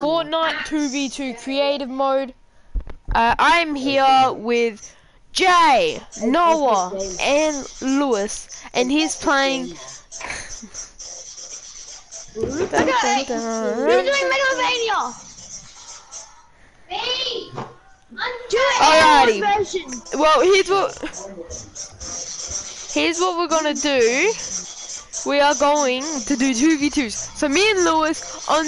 Fortnite 2v2 creative mode. Uh, I'm here with Jay, Noah, and Louis, and he's playing. Who's doing Megalovania? Me! Do it Alrighty. version. Well, here's what. Here's what we're gonna do. We are going to do 2v2s. So me and Louis on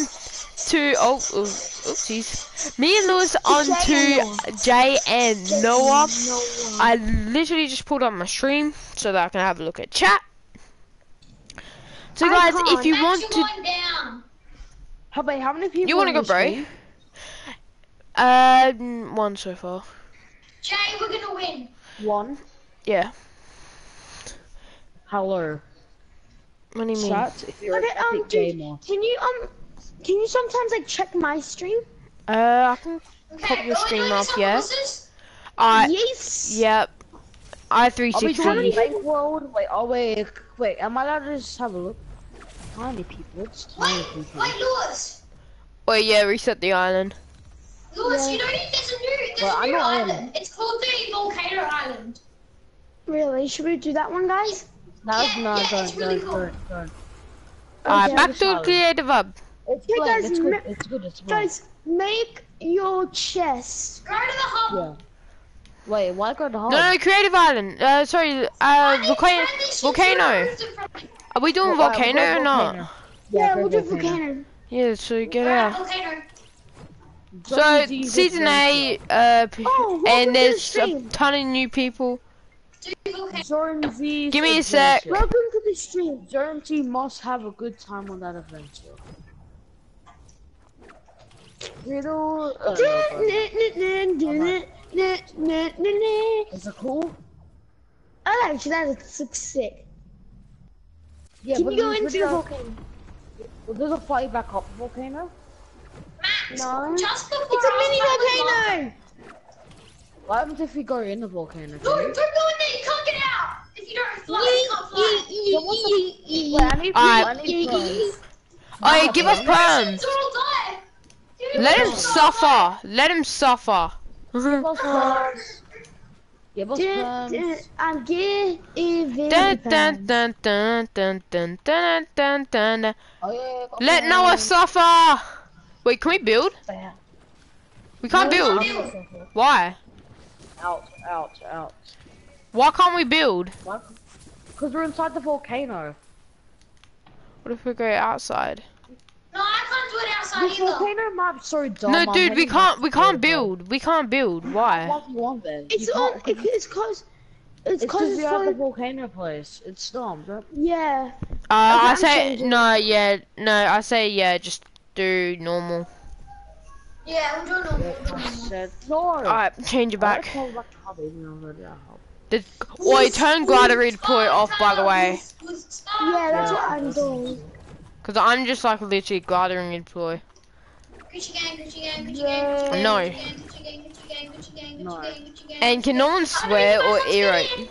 to oh, oh oopsies. Me and Louis on Jay to Noah. Jay and Noah. Noah. I literally just pulled up my stream so that I can have a look at chat. So guys, if you want to, down. How about how many people? you want to go, bro? stream? Uh, mm, one so far. Jay, we're gonna win. One. Yeah. Hello. What do you mean? Chat. If you're Okay, a um, dude, can you um, can you sometimes like check my stream? Uh, I can Okay, pop your stream doing up, yeah. horses? I yes. yep. I Are we doing 360. Lake World? Wait, oh wait, wait. Am I allowed to just have a look? Tiny people. It's tiny Wait, people. wait, Louis. Oh yeah, reset the island. Louis, Yeah. you know there's a new, there's Well, a I new know I am. island. It's called the Volcano Island. Really? Should we do that one, guys? No, Yeah, no, yeah, don't, it's really don't, cool. don't, don't. Alright, back to Island. creative hub. It's Hey, good, guys, it's good, it's good, it's good. Guys, make your chest. Go to the hub. Yeah. Wait, why go to the home? No, no, creative island. Uh, sorry. Uh, volcano. Volcano. Are we doing Well, uh, volcano go or not? volcano. Yeah, go we'll do volcano. Yeah, so get We're at out. Volcano. So season Adventure. eight. Uh, Oh, welcome to and the there's a ton of new people. Do Z. Give me a sec. Welcome to the stream. Zone Z must have a good time on that adventure. Riddle. Uh, is it cool? Oh, actually, that looks sick. Yeah, Can but you go into the video- volcano? Well, there's a fly back up volcano. Max, No. just before It's a I was mini volcano. What happens if we go in the volcano? Don't, don't go in there, you can't get out! If you don't fly, you can't fly. Wait, Alright. I need perms. Oh, yeah, give us perms. So we'll die. Dude, Let him suffer. Let him suffer. Give us perms. Give us Dun, dun. I'm giving Dun dun dun dun dun dun dun dun dun. Oh yeah. Let perms. Noah suffer. Wait, can we build? Yeah. We can't No, build. no. Why? Out, out, out. Why can't we build? Because we're inside the volcano. What if we go outside? No, I can't do it outside This either. volcano map's so dumb. No, I'm dude, we can't. We can't the build. We can't build. Why Why? do you want then? It's You all. it's cause. It's It's cause because it's we have the volcano place. It's dumb. Don't... Yeah. Uh, I I'm say changing no. Yeah, no. I say yeah. Just do normal. Yeah, we'll do normal. I said no. Alright, change it back. I like to have it already, I hope. The, oi, turn glider redeploy off by the way, Yeah, that's what I'm doing. Cause I'm just like literally glider redeploy. Gucci gang, Gucci gang, Gucci gang, Gucci gang, No. Gucci gang, Gucci gang, Gucci gang, Gucci No. gang, Gucci gang. And can no one swear or irate?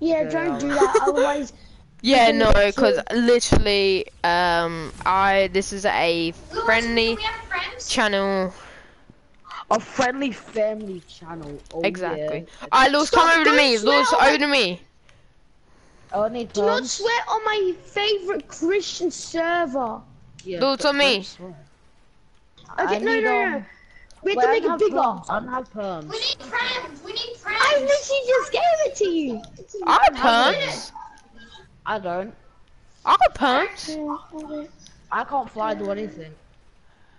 Yeah, Yeah. don't do that. Otherwise, Yeah, no, cause literally, um, I this is a Louis, friendly we have friends. channel. A friendly family channel. Oh, Exactly. Yeah. Alright, Louis, come over to me. swear Louis, over to me. Oh, I need do not perms. swear on my favorite Christian server. Yeah, Louis, but on me. Okay, I no, no, um, no. We have to make it bigger. perms. I don't have perms. We need friends. We need friends. I literally just gave it to you. I got perms. I don't. I got perms. Edit. I can't fly do anything.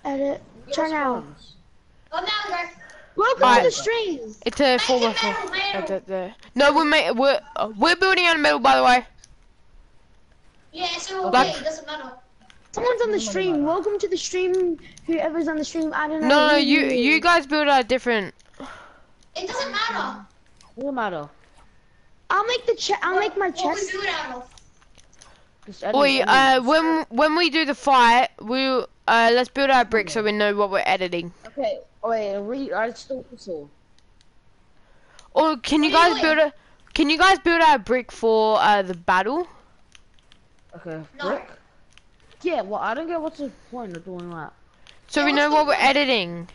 Edit. Give Turn us out. perms. Oh, now go. Welcome Alright. to the stream. It's a four by four. metal, metal. the- the- No, we're ma- we're uh, we're building on metal, by the way. Yeah, so Black- okay, it doesn't matter. Someone's on the stream. Welcome to the stream. Whoever's on the stream, I don't know. No, no, you you guys build a different. It doesn't matter. Doesn't matter. I'll make the chest. I'll make my What chest. we do it out of. Just Oi, uh, when when we do the fight, we uh let's build our brick so we know what we're editing. Okay, wait, re- I still whistle. Or can you What you guys build a? Can you guys build our brick for uh the battle? Okay, No. brick. Yeah, well, I don't get what's the point of doing that. So Yeah, we know what we're point? editing.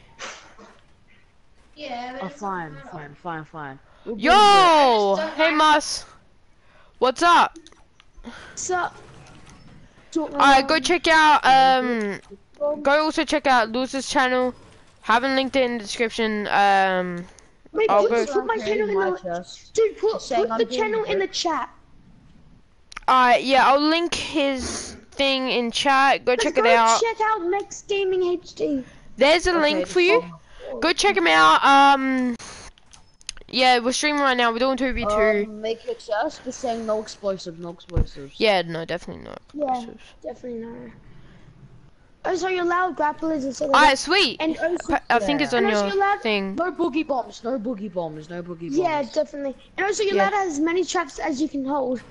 Yeah, but Oh, it's fine, not- fine, fine, fine. We'll Yo! Hey like- Mus. What's up? What's up? Alright, go check out um go also check out Louis's channel. Haven't linked it in the description. Um Wait, I'll put, go- put my channel in the chest. dude. Put, Saying put I'm the channel in the chat. alright, yeah, I'll link his thing in chat. Go Let's check go it out. check out Max Gaming HD. There's a Okay, link for you. Go check him out. Um Yeah, we're streaming right now. We're doing 2v2. Um, make your chest just saying no explosives, no explosives. yeah, no, definitely not. Yeah, definitely no. Oh, so you're allowed grapplers and stuff ah, like Alright, sweet. And oh, also, I think it's on And your allowed- thing. No boogie bombs, no boogie bombs, no boogie bombs. yeah, definitely. And also, you're Yeah. allowed as many traps as you can hold.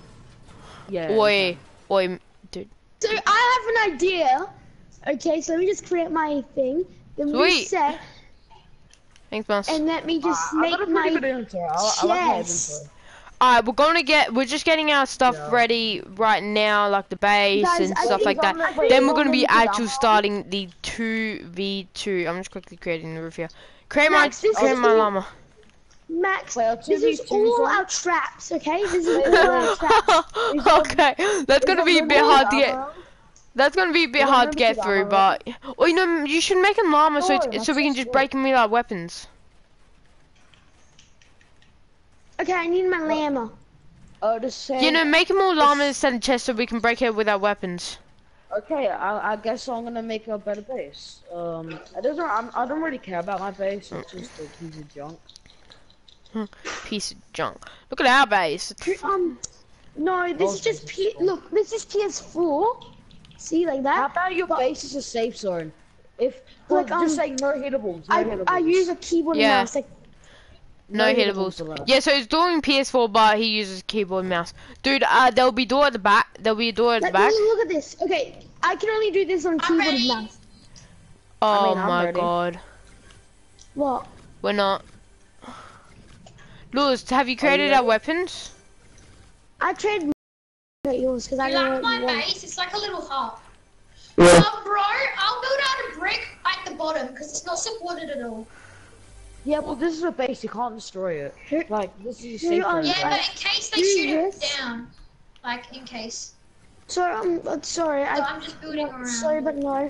yeah. Oi, oi, dude. So I have an idea. Okay, so let me just create my thing. Then Sweet. reset, Thanks, Mouse. and let me just I got make my good. I, I like my chest. Inventory. Alright, we're gonna get, we're just getting our stuff Yeah. ready right now, like the base Guys, and I stuff like that. I'm Then we're gonna be gonna do actual that. starting the 2v2. I'm just quickly creating the roof here. Create my, Max, this create is my all- llama. Max. Wait, I'll This is all songs. our traps. Okay, this is all our traps. okay, that's gonna be a bit hard to get. That's gonna be a bit hard to get through, but oh, you know, you should make a llama so oh, it's, so we can just just break them with our weapons. Okay, I need my llama. Oh, just saying. You know, make them all llamas instead of chests so we can break it with our weapons. Okay, I, I guess I'm gonna make a better base. Um, it doesn't. I'm, I don't really care about my base. It's just a piece of junk. Piece of junk. Look at our base. Um, no, this is just P. Look, this is PS4. See, like that. How about your base is a safe zone? If Like, like, just um, say no hittables, no I hittables. I use a keyboard Yeah. mouse. Like, No No hittables. hittables. Yeah, so he's doing PS4, but he uses keyboard and mouse. Dude, uh, there'll be door at the back. There'll be a door at the back. look at this. Okay, I can only do this on keyboard and mouse. Oh I'm my ready. god. What? We're not. Louis, have you created ready? our weapons? I trade at yours because I don't know like my you base? It's like a little hut. Um, bro, I'll build out a brick at the bottom because it's not supported at all. Yeah, but this is a base. You can't destroy it. Like this is a safe you Yeah, right? but in case they shoot it down, like in case. So um, uh, sorry, So I I'm just building around. sorry, but no,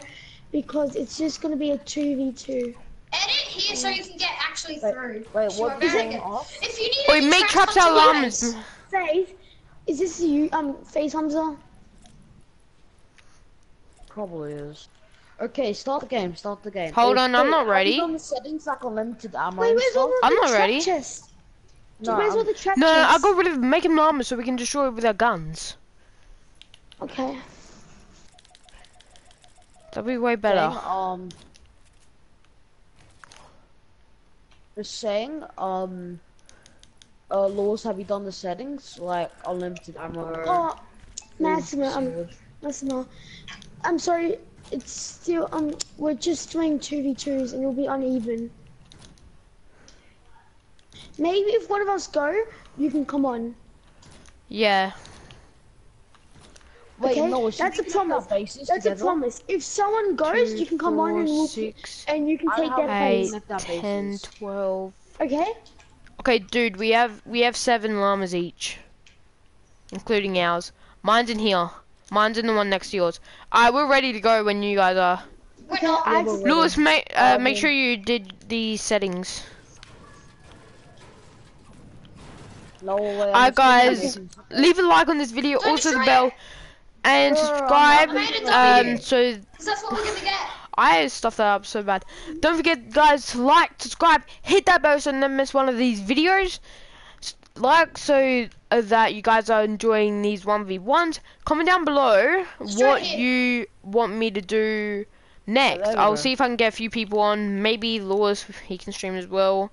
because it's just gonna be a two v two. Edit here so you can get actually Wait, through. Wait, Sure, what very off? If you need Wait, any make traps come out to llamas. Faith, is this you? Um, Faith Hamza? Probably is. Okay, start the game. Start the game. Hold Wait, on, I'm wait, not have you ready. done the settings like unlimited ammo. Wait, where's all stuff? the I'm not ready. chests? No, where's all I'm- the trap No. I got rid of make him llamas so we can destroy it with our guns. Okay. That'd be way better. saying, um, just saying, um, uh, laws, have you done the settings like unlimited ammo? Oh, Massimo, um, sword? Massimo, I'm sorry. It's still um, we're just doing two v twos and it'll be uneven. Maybe if one of us go, you can come on. Yeah. Wait, okay, no, that's a promise. That's a promise. If someone goes, Two, you can come on and we'll, six, and you can take their eight, place. Make 10, 12. Okay. Okay, dude, we have we have seven llamas each, including ours. Mine's in here. Mine's in the one next to yours. Alright, we're ready to go when you guys are. We're not. I- Louis, make uh, make sure you did the settings. No way. Alright, guys, leave a like on this video, Don't also the bell, it. and Bro, subscribe. I made a Um, so that's what we're gonna get. I stuffed that up so bad. Don't forget, guys, to like, subscribe, hit that bell so you never miss one of these videos. Like so that you guys are enjoying these 1v1s. Comment down below Straight what here. you want me to do next. there I'll go. see if I can get a few people on. Maybe Louis, he can stream as well.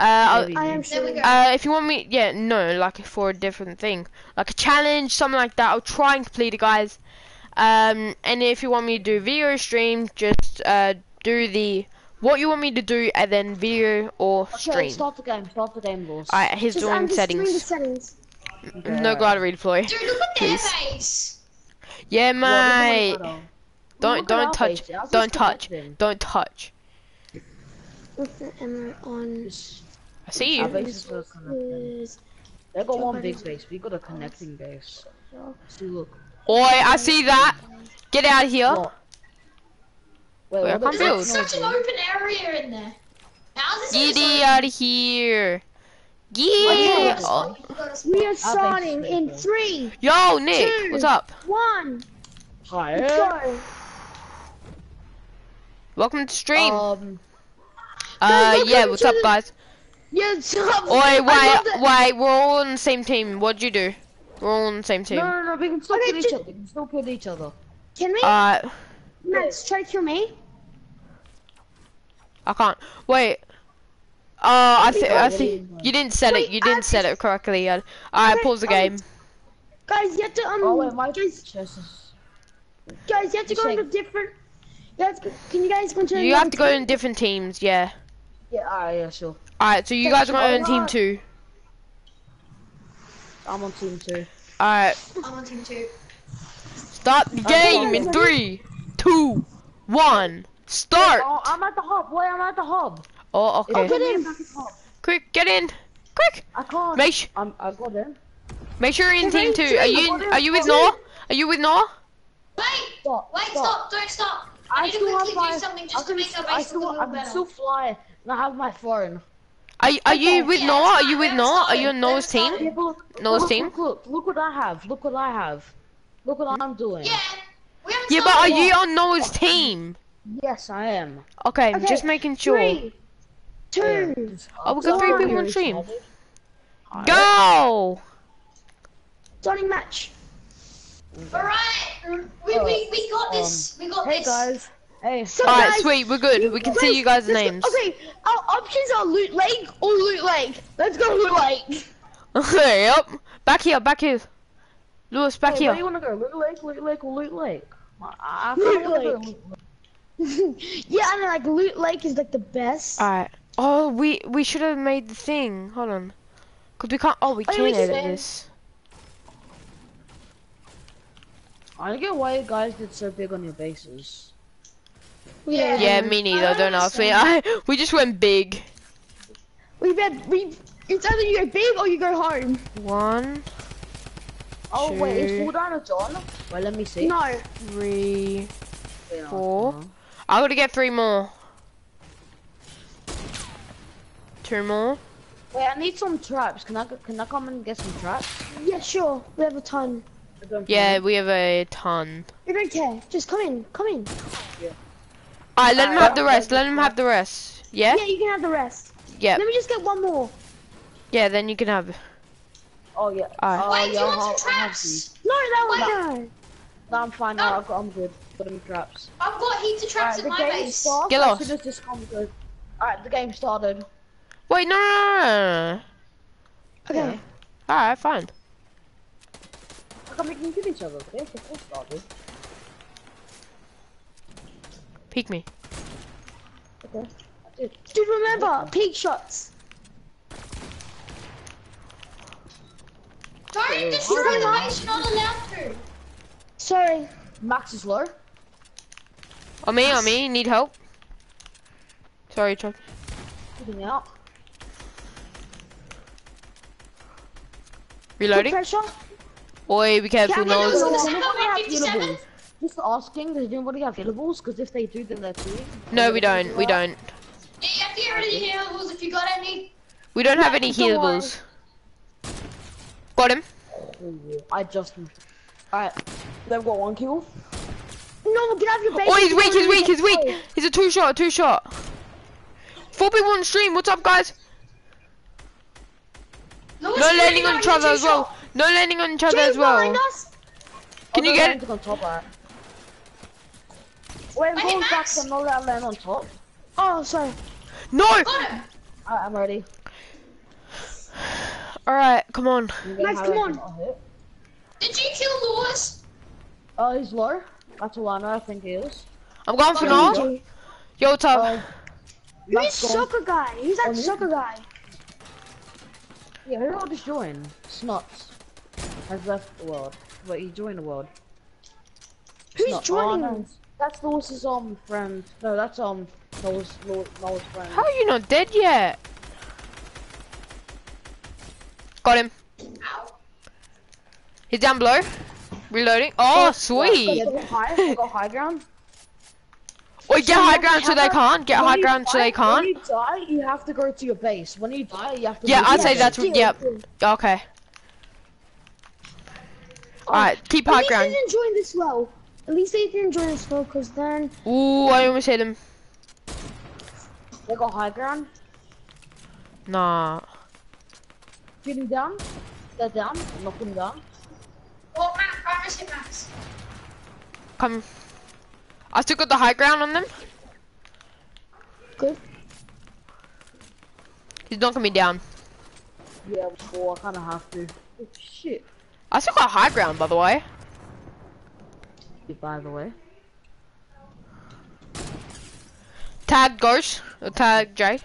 Uh, I'll- Maybe. I am sure. uh, if you want me, yeah, no, like for a different thing, like a challenge, something like that. I'll try and complete it, guys. Um, and if you want me to do video stream, just uh, do the what you want me to do, and then video or Okay, stream. start the game. Start the game, boss. Alright, he's Just, doing I'm just doing the settings. settings. Mm, no glide redeploy. Dude, look at their Please. Yeah, What, doesn't really mate. matter. Don't look don't touch. base, ours is Don't touch. Don't touch. With the ammo on. I see you. bases are connecting. Is They got one big base. We got a connecting base. See, look. Oi, I see that. Get out of here. What? Wait, Wait, I can't the- build. There's such an open area in there. Ours is Get out of here. Yeah. Oh. we are is starting in three, Yo, Nick, Two. what's up? one, Hi. go. Welcome to stream. Um, uh, welcome yeah, what's up, the- guys? Yeah, stop. Oi, I love wait, that. wait, we're all on the same team. What'd you do? We're all on the same team. no, no, no, we can still Okay, kill each other. We can still kill each other. Can we? Uh, Max, try to kill me. I can't. Wait. Uh, I think I Wait, think you didn't set it. You didn't set it correctly. Yet. Alright, Okay, pause the um, game. Guys, you have to um. Oh wait, my guys, chest is. guys, you have to go Shake. into different. Guys, can you guys go into? You have to go another in different teams. Yeah. Yeah, alright, yeah, sure. Alright, so you guys are going on team two. I'm on team two. Alright, I'm on team two. start the game in three, two, one, start. Oh, I'm at the hub. Wait, I'm at the hub. Oh, okay. I get in. Back at the hub. Quick, get in. Quick. I can't. Make sh I'm, I got in. make sure you're in team two. Are you in, are you with Noah? Are you with Noah? Wait, Stop. wait, stop, don't stop. I, I need to still have quickly my. do something I just to make our I base still, look a I little can better. still fly, and I have my phone. Are you, are you with Yeah, Noah? Are you with Noah? Are you on started, Noah's team? Yeah, look, Noah's look, team? Look, look, look what I have. Look what I have. Look what I'm doing. Yeah, we haven't Yeah, but are you on Noah's team? Yes, I am. Okay, Okay, just making sure. Three, two, Oh, we got three people on stream. Go! starting match. Alright, we, we, we got this. Um, we got Hey this. guys. Hey. So Alright, guys, sweet, we're good. We can see you guys' let's go- names. Okay, our options are loot lake or loot lake. Let's go loot lake. Okay, yep. Back here, back here. Louis, back Hey, where do you want to go? Loot Lake, Loot Lake, or Loot Lake? I, I Loot kinda wanna Lake. Loot- yeah, I know, like loot lake is like the best. Alright. Oh, we we should have made the thing. Hold on. Cause we can't. Oh, we Oh, can we edit say- this. I don't get why you guys did so big on your bases. Yeah. Yeah, me neither. I don't ask me. understand. I, we just went big. We bet we. It's either you go big or you go home. One, Oh wait, is Two. Fall Down a John? Wait, let me see. No. three. Wait, no, four. no. I gotta get three more. Two more. Wait, I need some traps. Can I can I come and get some traps? Yeah, sure. We have a ton. Yeah, we have a ton. We don't care. Just come in. Come in. Alright, let him Alright, have the rest. Let him have the rest. Yeah? Yeah, you can have the rest. Yeah. Let me just get one more. Yeah, then you can have it. it. Oh yeah. Alright. Oh, Wait, do you want some traps? No, that one. Wait. No. No, I'm fine now. I've got, I'm good. Got them traps. I've got heaps of traps Alright, in the my game base. starts Get lost. soon as this comes good. Alright, the game started. Wait, no, no, no, no, no. Okay. Alright, fine. How come we can kill each other? Okay, okay, it started. Peek me. Okay. That's. Dude, remember peak shots. Don't destroy the base, you're not allowed to. Sorry. Max is low. On me, on me. Need help. Sorry, Chuck. Getting out. Reloading. pressure. Boy, be careful, Can we nose. do Does Does anybody anyone have have 57? healables? Just asking, does anybody have healables? Because if they do, then they're cheating. No, we don't. We don't. Yeah, you have to get rid of the healables if you got any. We don't have any healables. Got him. I just. Alright, they've got one kill. No, get out of your base. Oh, he's weak. He's weak. He's weak. He's a two shot. a Two shot. Four people on stream. What's up, guys? Louis, No landing on really each other as well. short. No landing on each other James as well. us. Can Oh, you get it? on top, alright. Wait, I'm going back, Max. so I'm not allowed to land on top. Oh, sorry. No. Alright, I'm ready. All right, come on. I'm Max, come on. On hit. Did you kill Louis? Oh, he's low. That's all I think he is. I'm going for Oh, now. Yo, what's up? Oh, Who's Max soccer guy? Who's that On me? soccer guy? Yeah, who else just joined? Snots has left the world. Wait, he joined the world. Who's Snot- joining? Oh, no. That's Louis's um friend. No, that's um Noah's Louis, Noah's friend. How are you not dead yet? Got him. He's down below. Reloading. Oh, sweet. Yeah, high. Got high ground. Or get high ground so they can't. Get high ground so they can't. When you die, you have to go to your base. When you die, you have to. Yeah, I'd say that's yep. deal. Okay. Oh. Alright, keep high ground. At least they ground. didn't join this well. At least they didn't join this well, because then Ooh, I almost hit him. They got high ground. Nah. Get him down. They're down. Knock him down. Come. I still got the high ground on them. good. He's knocking me down. Yeah, well, I kind of have to. Oh, shit. I still got high ground, by the way. By the way. Tag Ghost. Or tag Jay.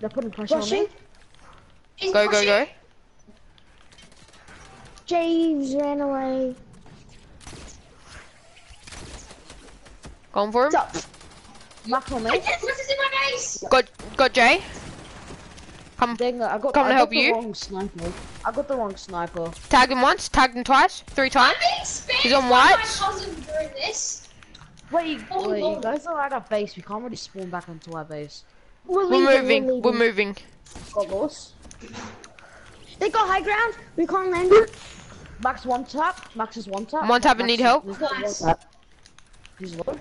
They're putting pressure on Rushing. me. He's Go, go, pushing. go. James ran away. Going for him. Stop. Max on me. Max is in my base. Got, got Jay. Come, Dang it, I got, Come I to got help the you. wrong sniper. I got the wrong sniper. tag him once, tagged him twice, three times. I'm He's on by whites. my cousin during this. Wait, Oh, wait you guys are at our base. We can't really spawn back into our base. We're, We're leaving, moving, We're, we're moving. Got lost. They got high ground. We can't land it. Max one tap. Max is one tap. I'm One tap and Max need help. is one Nice. tap. He's low.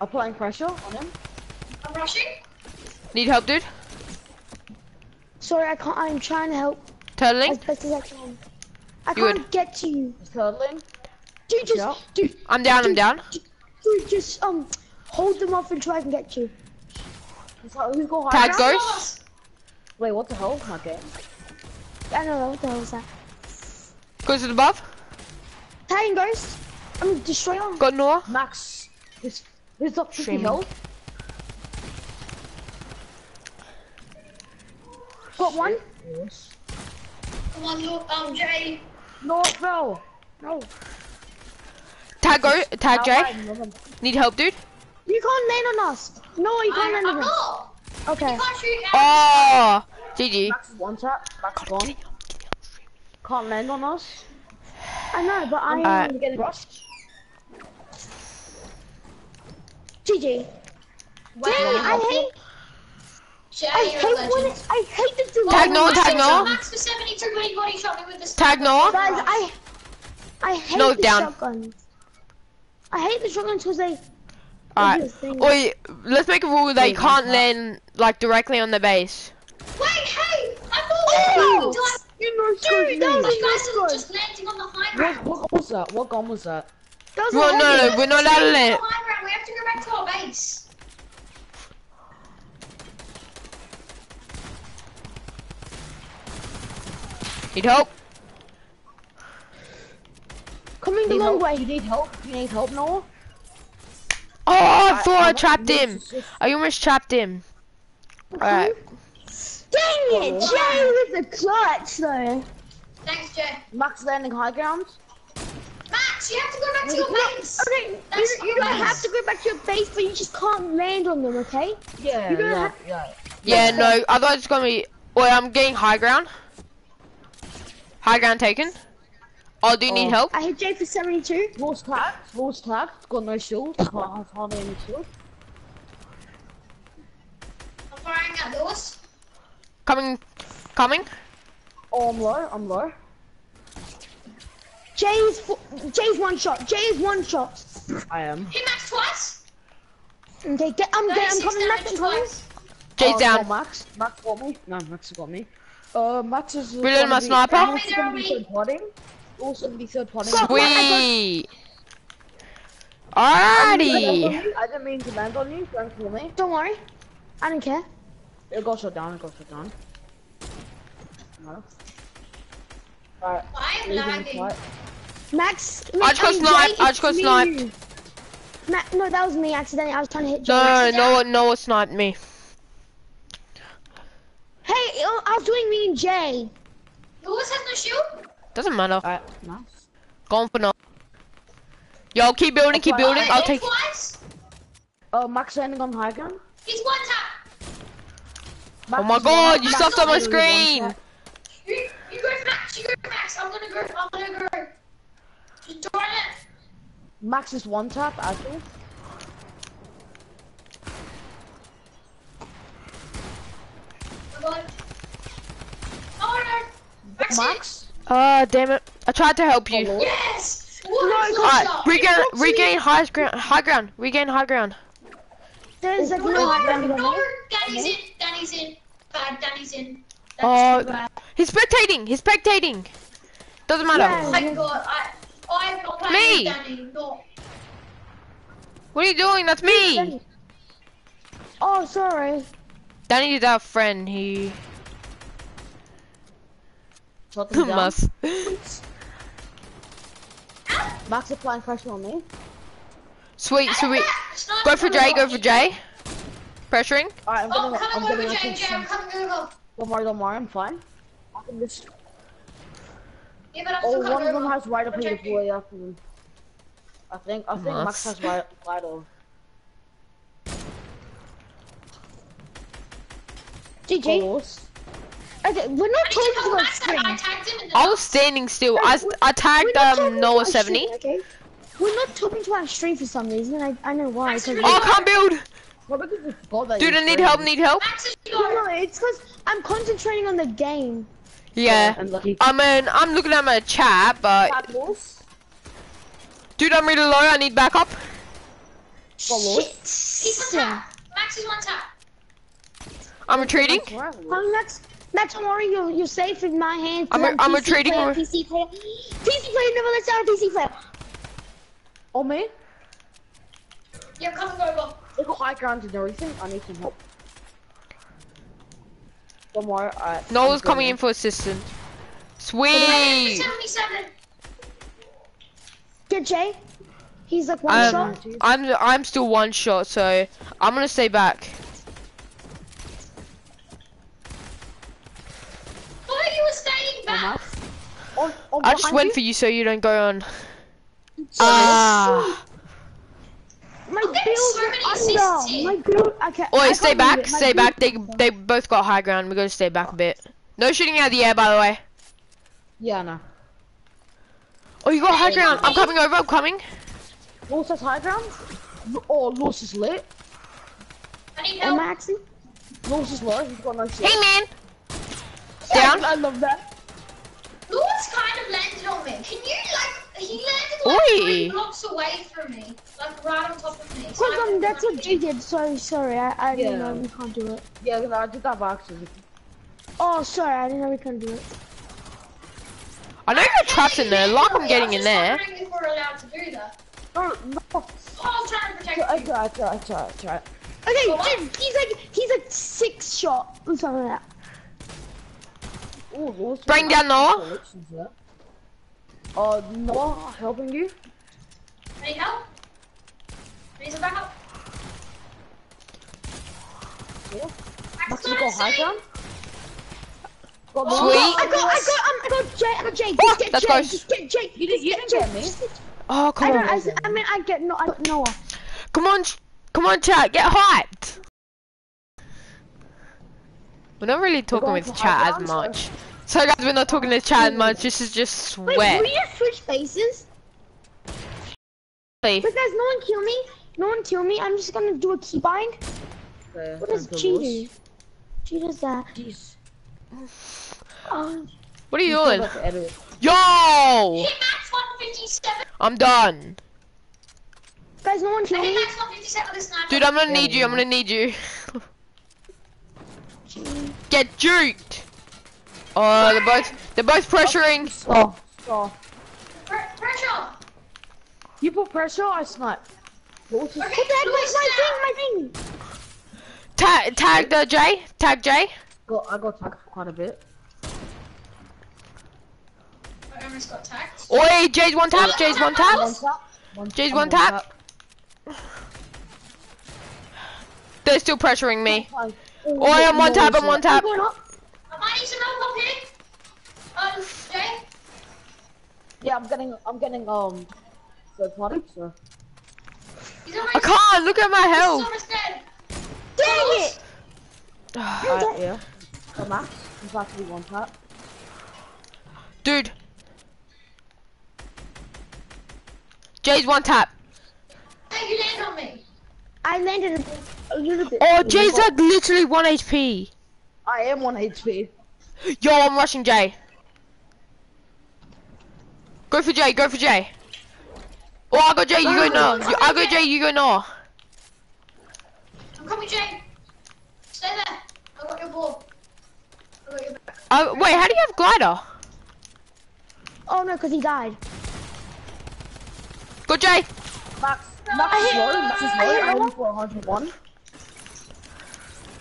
Applying pressure on him. I'm rushing. Need help, dude? Sorry, I can't. I'm trying to help as Turtling. best as I can. I You can't get to you. He's turtling. Dude, just, Yeah. dude, I'm down, I'm down. dude, just um, hold them off until I can get you. He's, who's got high Tag ground? Ghost. Wait, what the hell? My game. I don't know what the hell is that. Goes to the above. Titan Ghost. I'm destroyer. Got Noah. Max. His, his up 50 Streaming. health. Got one. Yes. Come on, look, um, Jay. No, fell. No. Tag go, tag Jay. Alright, no, no. Need help, dude? You can't land on us. No, you can't I'm, land on us. not. Okay. You can't shoot Oh, out. GG. Max is one tap. Max gone. Can't land on us. I know, but I Alright. I'm getting rushed. GG. Dang, Wow. I hate, Jay, I hate when it, I hate the delay. Tag Noah, Max tag was- Noah. Max for 72 when he body shot me with the Tag sniper. Noah. Guys, I, I hate No, the down. shotguns. I hate the shotguns because they. Alright. do a thing. Wait, let's make a rule that you can't land like directly on the base. Wait, hey! I thought Oh! we You know, Dude, that was you a guys are good just landing on the high What, ground. what gun was that? What gun was that? That was Well, a no, no, we're not allowed to land. we have to go back to our base. Need help? Coming the Need long help? way. You need help? You need help, Noah? Oh, I I- thought I, I- trapped him. I almost trapped him. Alright. Dang it, oh. Jay with the clutch though. Thanks, Jay. Max landing high ground. Max, you have to go back to your base. Okay, you, That's you don't nice. have to go back to your base, but you just can't land on them, okay? Yeah, You don't yeah, have- yeah. Yeah, no, otherwise it's gonna be. Wait, I'm getting high ground. High ground taken. Oh, do you need Oh. help? I hit Jay for 72. Lost tag. Lost tag. Got no shield. Can't have hardly any shield. I'm firing at Louis. Coming, coming. Oh, I'm low. I'm low. Jay's fo- Jay's one shot. Jay is one shot. I am. Hit Max twice. Okay, get, I'm, get, I'm coming back. damage twice. Jay's oh, down. no, Max. Max got me. No, Max got me. Uh, Max is. Reload gonna my be- sniper. Also gonna be third partying. Also gonna be third partying. Stop. Sweet. Alrighty. mean to land on you. I didn't mean to land on you. Don't kill me. Don't worry. I don't care. It got shut down. It got shut down. No. Alright. I am lagging. fight. Max. I just got sniped, Jay, I just got sniped. and. Ma- no, that was me accidentally. I was trying to hit you. No, no one, no one sniped me. Hey, I was doing me and Jay. Louis has no shield. Doesn't matter. Alright, nice. Going for no. Yo, keep building, keep building. I'll take. twice. Oh, Max landing on high ground. He's one tap. Max Oh my god, one- you Max stuffed on my is screen. You, you go Max, you go Max. I'm gonna go, I'm gonna go. Just join it. Max is one tap, actually. I'm going. Oh no. Max. hit. Max? Ah, damn it. I tried to help you. Hello? Yes. What No, a I got good Alright, regain, regain high ground, high ground, regain high ground. There's no, ground. no. Danny's in. Danny's in. Bad. Danny's in. Oh, Danny's too bad. he's spectating, he's spectating. Doesn't matter. Yeah. Oh my god. I. I'm not playing Me. Danny. No. What are you doing? That's me. Oh, sorry. Danny's our friend. He Shut them down. must. Max applying pressure on me. Sweet, sweet. Sniper Go for coming Jay. Go for Jay. Pressuring. Alright, I'm Oh, gonna, I'm coming gonna over, make Jay. it Jay, I'm coming over. Don't worry, don't worry, I'm fine. I can just. Yeah, but I'm Oh, still one coming of them has right up here Protect you. fully up. I think, I think Max has right, right over. GG. Okay, we're not I need to talking about back I strings. tagged him in the I was standing still. I, s- I We're tagged um Noah70. Okay. We're not talking to our stream for some reason. I I know why. Max, 'cause Oh, I can't build. Well, because we forgot Dude, I need were help. training. Need help. Max no, no, it's because I'm concentrating on the game. Yeah. And lucky. I mean, I'm looking at my chat, but Tap loss. dude, I'm really low. I need backup. Got lost. He's one tap. Max is one tap. I'm retreating. Um, that's that's don't worry. You're you're safe in my hands. I'm- I'm PC retreating, Player, PC player. PC player never lets out a PC player. Oh, me? Yeah, coming over. They got high ground and everything. I need some help. One more. worry. Alright. Noah's coming in for assistance. Sweet. 77. Get Jay. He's like one Um, shot. I'm I'm still one shot, so I'm gonna stay back. Thought you were staying back. Max. On, on I just behind went you. for you so you don't go on. Jeez. Ah. My I'm getting build so many are assists under. here. My build. Okay. I Oi, stay back, stay back. They they both got high ground. We gotta stay back a bit. No shooting out of the air, by the way. Yeah, no. Oh, you got high ground. I'm coming over. I'm coming. Lost has high ground. Oh, Lost is lit. I need Am help. I actually? Lost is low. He's got no shit. Hey, man. Down. I love that. Louis kind of landed on me. Can you like? He landed Oi. like three blocks away from me, like right on top of me. So Because I um, that's what you did. Sorry, sorry. I I didn't know we can't do it. Yeah, no, I did that by accident. Oh, sorry. I didn't know we couldn't do it. I know you're trapped in there. Like I'm I getting was in just there. wondering if we're allowed to do that. No, no. Oh, I'm trying to protect I you. try, I try, I try, I try. Okay, What? dude, he's like he's like six shot or something like that. Oh, Lost. Bring down Noah. Uh, Noah helping you. I need help. Need some backup. Yeah. Max Max, is you got high insane. ground. Got Oh, Sweet. I got, I got, um, I got Jay, I got Jay. Oh, Just get that's Jay, close. just get Jay. You didn't- you didn't get me. Oh, come don't, on. I, s- I mean, I get no, I got Noah. Come on, come on, chat. Get hyped. We're not really talking with chat as ground, so- much. So guys, we're not talking to chat much. This is just sweat. Wait, sweat. will you switch faces? Please. But guys, no one kill me. No one kill me. I'm just gonna do a keybind. Okay, What does time to do? G does that. Jeez. Oh, What are you doing? about to edit it. Yo! Hit Max 157. I'm done. guys, no one kill me. Max 157 with a sniper. Dude, I'm gonna need you. I'm gonna need you. Get juked. Uh, oh, they're both they're both pressuring. Oh, oh. Pressure. You put pressure, I snipe. Lost is Okay, What the heck? My, down. thing, my thing. Tag tag the J. Tag J. got, I got tagged quite a bit. I almost got tagged. Oi, J's one tap. J's one One tap. tap. One, J's I'm one tap. They're still pressuring me. Fine. Oi, I'm one tap. I'm one I'm tap. Yeah, I'm getting, I'm getting, um, third party, so. He's almost, I can't look at my he's health. almost dead. Dang it! Uh, yeah. So Max, he's about to be one tap. Dude. Jay's one tap. Hey, you land on me. I landed a, a little bit. Oh, Jay's like literally one HP. I am one HP. Yo, I'm rushing Jay. Go for Jay, go for Jay. Oh, I got Jay, you go no. You- I got Jay, you go no. I'm coming, Jay. Stay there. I got your ball. I got your back. Uh, wait, how do you have glider? Oh no, because he died. Go Jay. Max, Max is low, Max is I low, hit I'm one. for 101.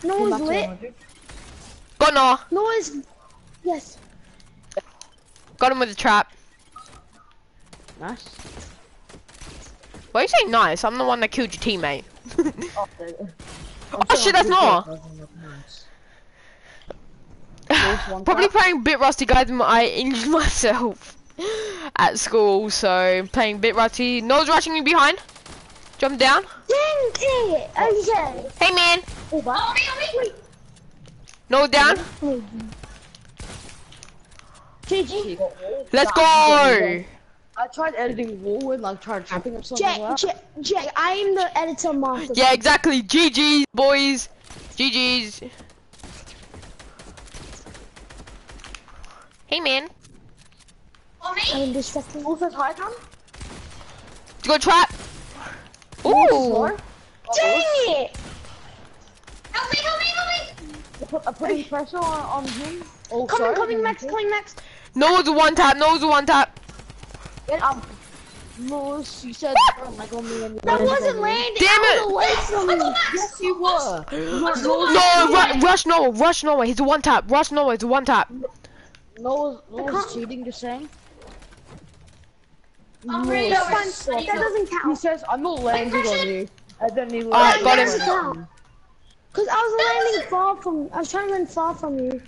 No Max one's is lit. 100. Go no. No one's. Yes. Got him with a trap. Nice. Why are you saying nice? I'm the one that killed your teammate. Oh, there you go. Oh, shit, that's Noah. Nice. Probably tap. playing bit rusty, guys. I injured myself at school, so playing bit rusty. No's rushing me behind. Jump down. Dang it! Okay. Hey man. Oh, back. Oh, me, oh, me. No down. GG. He got wall. Let's go. I tried editing wall and like tried trapping him something Jay, like that. Jay, Jay, I am the editor master. Yeah, exactly. GG's, boys. GG's. Hey man. Oh, me. I'm the second. Who says hi, John? Go trap. Ooh. Ooh. Dang it! Help me, help me, help me. I put, I putting pressure on, on him. Oh, Coming, sorry. coming, Max, coming, Max. No's a one tap. No's a one tap. Get um. No, she said oh my god, me and That wasn't landing. Damn I it. was away from me. Yes, you were. No, ru- rush Noah. Rush Noah. He's a one tap. Rush Noah. He's a one tap. No, no can't- one's cheating. Just saying. I'm No, really it's over. That doesn't count. He says I'm not landing on you. And then he Alright, lands got him. You. Down. Cause I was landing far from. I was trying to land far from you. Wait,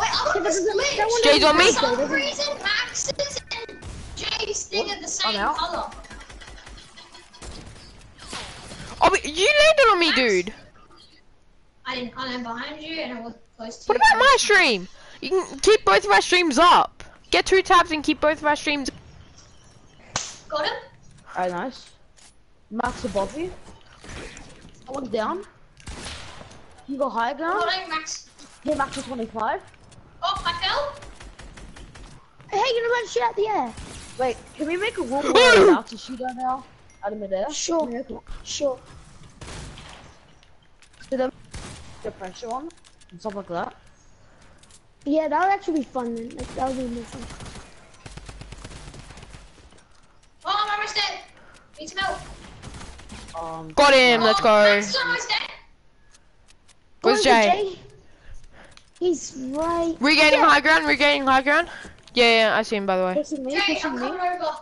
I got That this doesn't- glitch. that one Jay's on me. For some reason, Max's and Jay's thing are the same out. color. Oh, but you landed on me, dude. I didn't. I am behind you, and I was close to you. What you. about my stream? You can keep both of our streams up. Get two tabs and keep both of our streams. Got him. Alright, nice. Max above you. I went down. You go higher ground. Got Max. Hey, Max is 25. Oh, I fell. Hey, you're about to shoot out the air. Wait, can we make a rule where we're to shoot out now? Out of midair? Sure. Can we make a- Sure. To them, get pressure on and stuff like that. Yeah, that would actually be fun then. Like, that would be more fun. Oh, I'm almost dead. Need some help. Um, Got him. Let's Oh, go. Max is almost dead. Where's Going for Jay? He's right. Regaining Yeah. high ground. Regaining high ground. Yeah, yeah, I see him by the way. pushing me, Jay, pushing I'm me. over.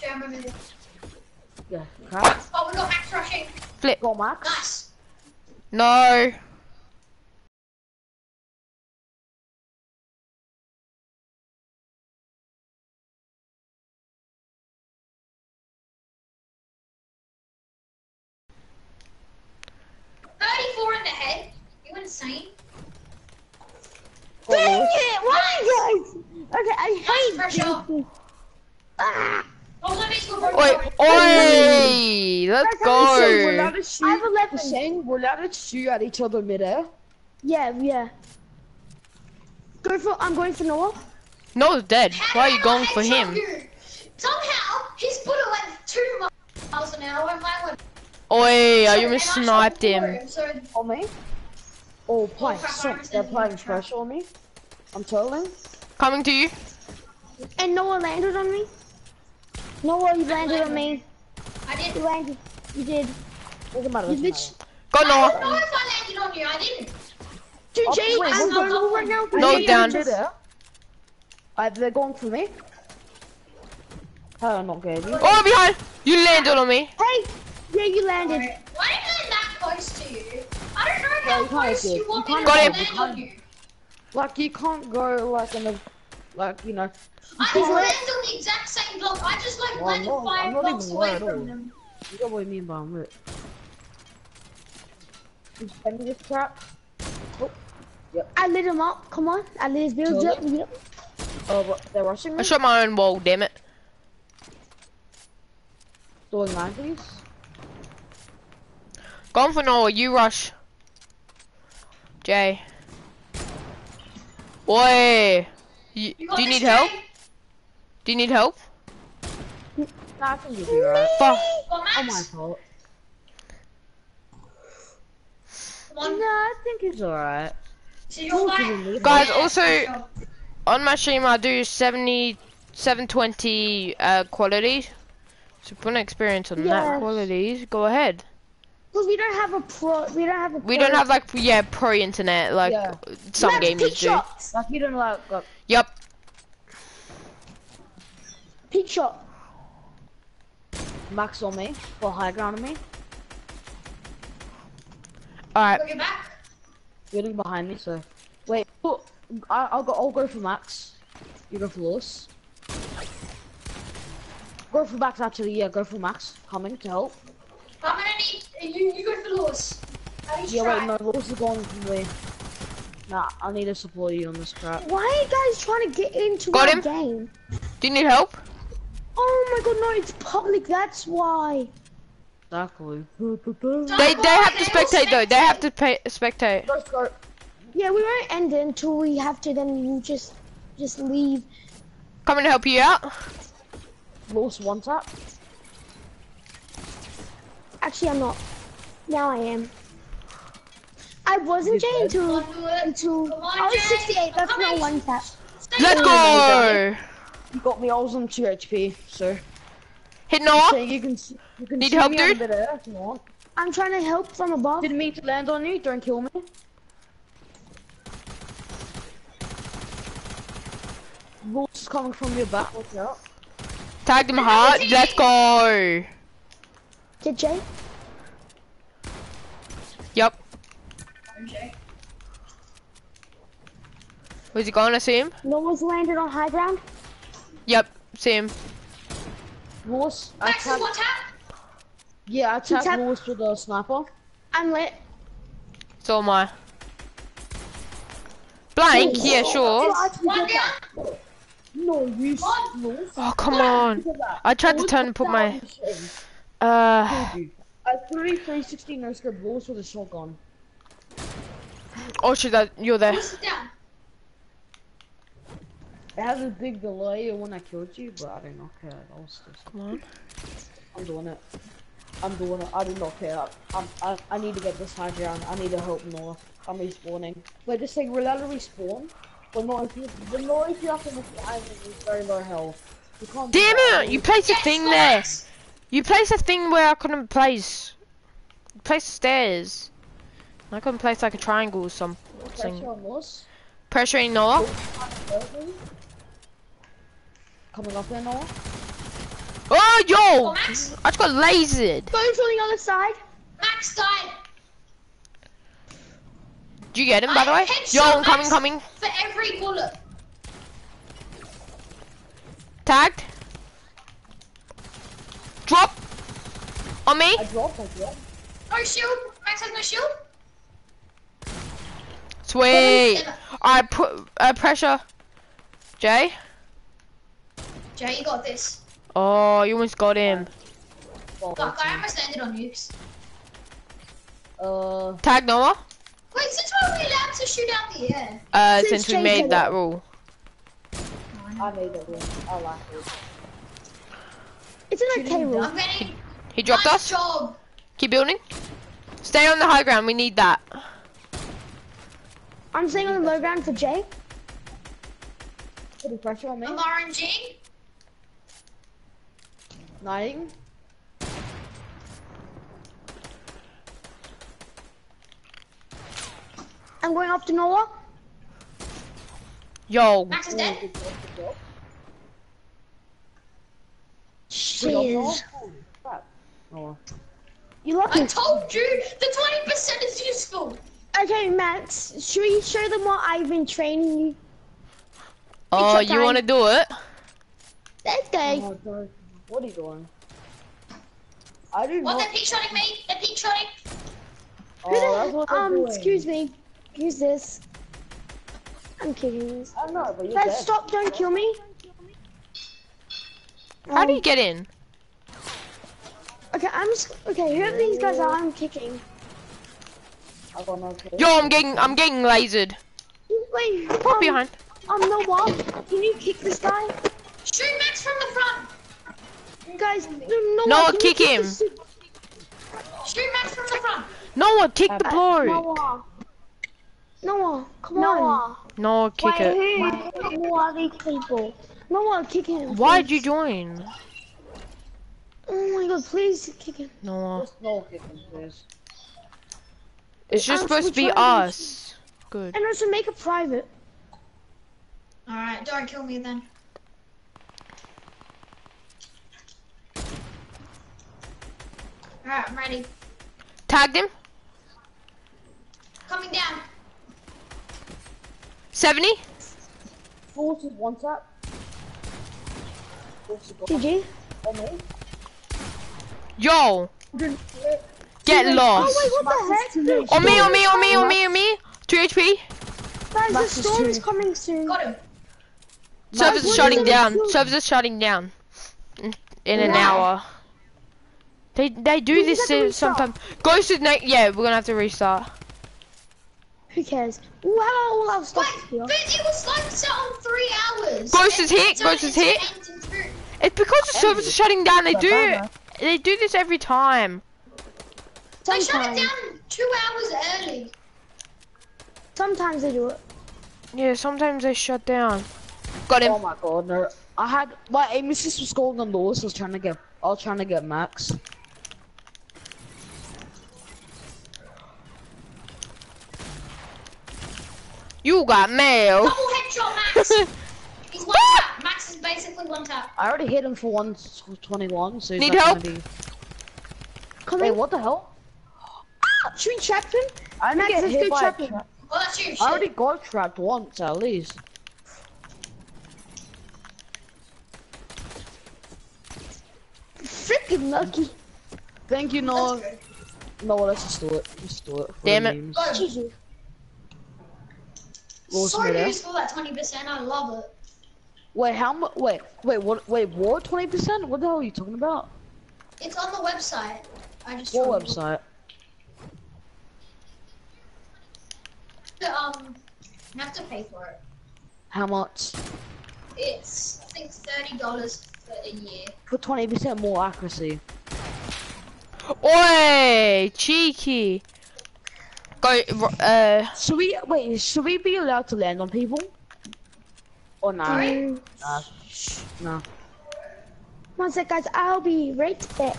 Jay, I'm over. Yeah, crap. Oh, we got Max rushing. Flip. Go, Max. Nice. No. Thirty-four in the head. You insane? Go, Dang it! Why, guys? Okay, I hate pressure. this. Ah, Oh, let me go. Oi, oi. Let's So we're go. allowed to shoot. I have 11. We're saying we're allowed to shoot at each other midair. yeah, yeah. Go for. I'm going for Noah. Noah's dead. How Why are did you I going for him? you? Somehow his bullet went two miles an hour and mine went. Oi, So- you and I almost sniped him. On me? Oh, playing crap, I so, was they're playing the trap. pressure on me. I'm turtling. Coming to you. And Noah landed on me. Noah, you landed on me. I did. You landed. You did. Doesn't matter. You bitch. Go I don't Noah. know if I landed on you. I didn't. Dude, Oh, Jay, wait, I'm going on. over right now. No, matter. down. Uh, they're going for me. Oh, not good. Oh, behind. You landed on me. Hey, yeah, you landed. Why did I land that close to you? I don't know how you kinda close did. you want You me to Got him. land on you. Like you can't go like in a, like you know. I can't just let- land on the exact same block. I just like Well, landed no, I'm five blocks away aware at all. from them. You know what I mean by I'm lit. Just send me this crap. Oh, I lit him up. Come on. I lit his build up. Yep. Oh, but they're rushing me. I shot my own wall, damn it. Doing 90s. Gone for Noah, you rush. Jay. Boy. You, You do you this, need help? Jay? Do you need help? Nah, I can give you right. Fuck. Oh my Max. fault. Come. Nah, I think it's alright. So Guys, Yeah, also- On my stream, I do 70, 720 uh, quality. So if you want to experience on that Yes. qualities, go ahead. Because we don't have a pro. We don't have a. We don't have like, yeah, pro internet like Yeah. some Max, gamers pick do. shots. Like you don't like, like Yep. Peak shot. max on me or high ground on me. Alright. Look it back. You're looking behind me, so wait. Oh, I, I'll go. I'll go for max. You go for Louis. Go for max actually. Yeah, go for max. Coming to help. I'm gonna need you. You go for Louis. Yeah, try. wait, no, Louis is going for me. Nah, I need to support you on this crap. Why are you guys trying to get into Got our him. game? Do you need help? Oh my god, no, it's public. That's why. Exactly. They they have to spectate though. They have to pay, spectate. Let's go. Yeah, we won't end it until we have to. Then we'll just just leave. Coming to help you out. Louis one tap. Actually, I'm not. Now I am. I wasn't Jay You until Come on, do it. until on, I was Jay. 68. That's Come not on. one tap. Let's go. You got me. I was on two HP, so. Hit So Noah. you can you can Need help, me on a dude? bit of air if you want. I'm trying to help from above. Didn't mean to land on you. Don't kill me. Louis is coming from your back. Watch out. Tag him hard. Let's go. Did Jay? Yep. Okay. Where's he going? I see him. No one's landed on high ground. Yep. See him. Louis, I Max is tagged. one tap. Yeah, I tagged tap- Louis with a sniper. I'm lit. So am I. Blank. Yeah, sure. One down. No, you One. Louis. Oh come on. I tried to turn and put my. Uh. A 3 360 no scope Louis with a shotgun. Oh shit. That you're there. Louis is down. It has a big delay when I killed you, but I did not care. That was just. Come on. I'm doing it. I'm doing it. I do not care. I'm, I, I need to get this high ground. I need to help North. I'm respawning. Wait, just saying, we'll let her respawn. But not if you, but not if you have to look at island with very low health. You can't Damn it! You placed a thing there. Max. You placed a thing where I couldn't place. You placed stairs. I couldn't place like a triangle or something. Pressure on North. Pressuring Noah. Coming up there, Noah. Oh Go, yo! Max. I just got lasered. Phone's on the other side. Max died. Do you get him by the way? Yo, I'm coming, coming. For every bullet. Tagged. Drop. On me. I dropped, I dropped. No shield. Max has no shield. Sweet. I put uh, pressure. Jay. Jay, you got this. Oh, you almost got him. Well, Fuck, I almost landed on nukes. Uh, Tag Noah. Wait, since when are we allowed to shoot out the air? Uh, Since since we made that it. rule. I made it. rule. I like it. It's an okay rule. I'm getting He dropped nice us. job. Keep building. Stay on the high ground. We need that. I'm staying on the low ground for Jay. Putting pressure on me. I'm RNG. Knighting. I'm going up to Noah. Yo. Max is Ooh, dead. Good job, good job. Shiz. Good job, Noah. Crap. Noah. You I told you the 20% is useful. Okay, Max, should we show them what I've been training you? Oh, you time. want to do it? Let's go. Oh, What are you doing? I do What? not. They're peak shotting me. They're peak shotting. Oh, that's what um, doing. excuse me. Use this. I'm kicking this. I know, but you're Guys, dead. stop! Don't kill me. How do Um, you get in? Okay, I'm just okay. Whoever these guys are, I'm kicking. I got no kill. Yo, I'm getting, I'm getting lasered. Wait, Pop um, behind. Um, no what? Can you kick this guy? Shoot Max from the front. Guys, no, no, Noah, can kick him. Shoot Max from the front. Noah, kick the Uh, bloke. Noah. Noah, come on. Noah, kick Wait, it. who, who are these people? Noah, kick him. Why'd please. you join? Oh my god, please kick him. Noah. Just no kicking, please. It's just I'm supposed to be so trying to- us. Good. And also make it private. Alright, don't kill me then. Alright, I'm ready. Tagged him. Coming down. 70. Force is one tap. Force is. GG. On me. Yo, get Oh lost. wait, what the heck? On oh, me, on me, on me, on me, on me. 2 HP. Guys, Max the is storm's coming soon. Got him. Servers are shutting down. Servers are shutting down. In, in an hour. They they do We this have to restart. sometimes. Ghost is next. Yeah, we're gonna have to restart. Who cares? Ooh, how all our Wait, stuff here? but it was like set on three hours. Ghost is And hit, Ghost is into hit. Eight and two. It's because the servers are shutting down. They do they do this every time. They shut it down two hours early. Sometimes they do it. Yeah, sometimes they shut down. Got him. Oh my god, no. I had my aim assist was scoring on Louis. I was trying to get. I was trying to get Max. You got mail. Double headshot, Max. He's one tap. Max is basically one tap. I already hit him for 121, so he's Need not help? gonna be. Come Wait, in. what the hell? Ah, should we trap him? I didn't Max, get let's hit by trap him. trap. Oh, that's you. I already got trapped once at least. Freaking lucky. Thank you, That's Noah. No, let's just do it. Let's do it. Damn it. memes. Go. GG. Louis, So you there? useful that 20%. I love it. Wait, how much? Wait, wait, what? Wait, what? Twenty percent? What the hell are you talking about? It's on the website. I just What tried to- website? Um, you have to pay for it. How much? It's I think thirty dollars for a year. For twenty percent more accuracy. Oi, cheeky. Go. Uh. Should we wait? Should we be allowed to land on people? Or not? Um, Nah. No. one sec, guys. I'll be right back.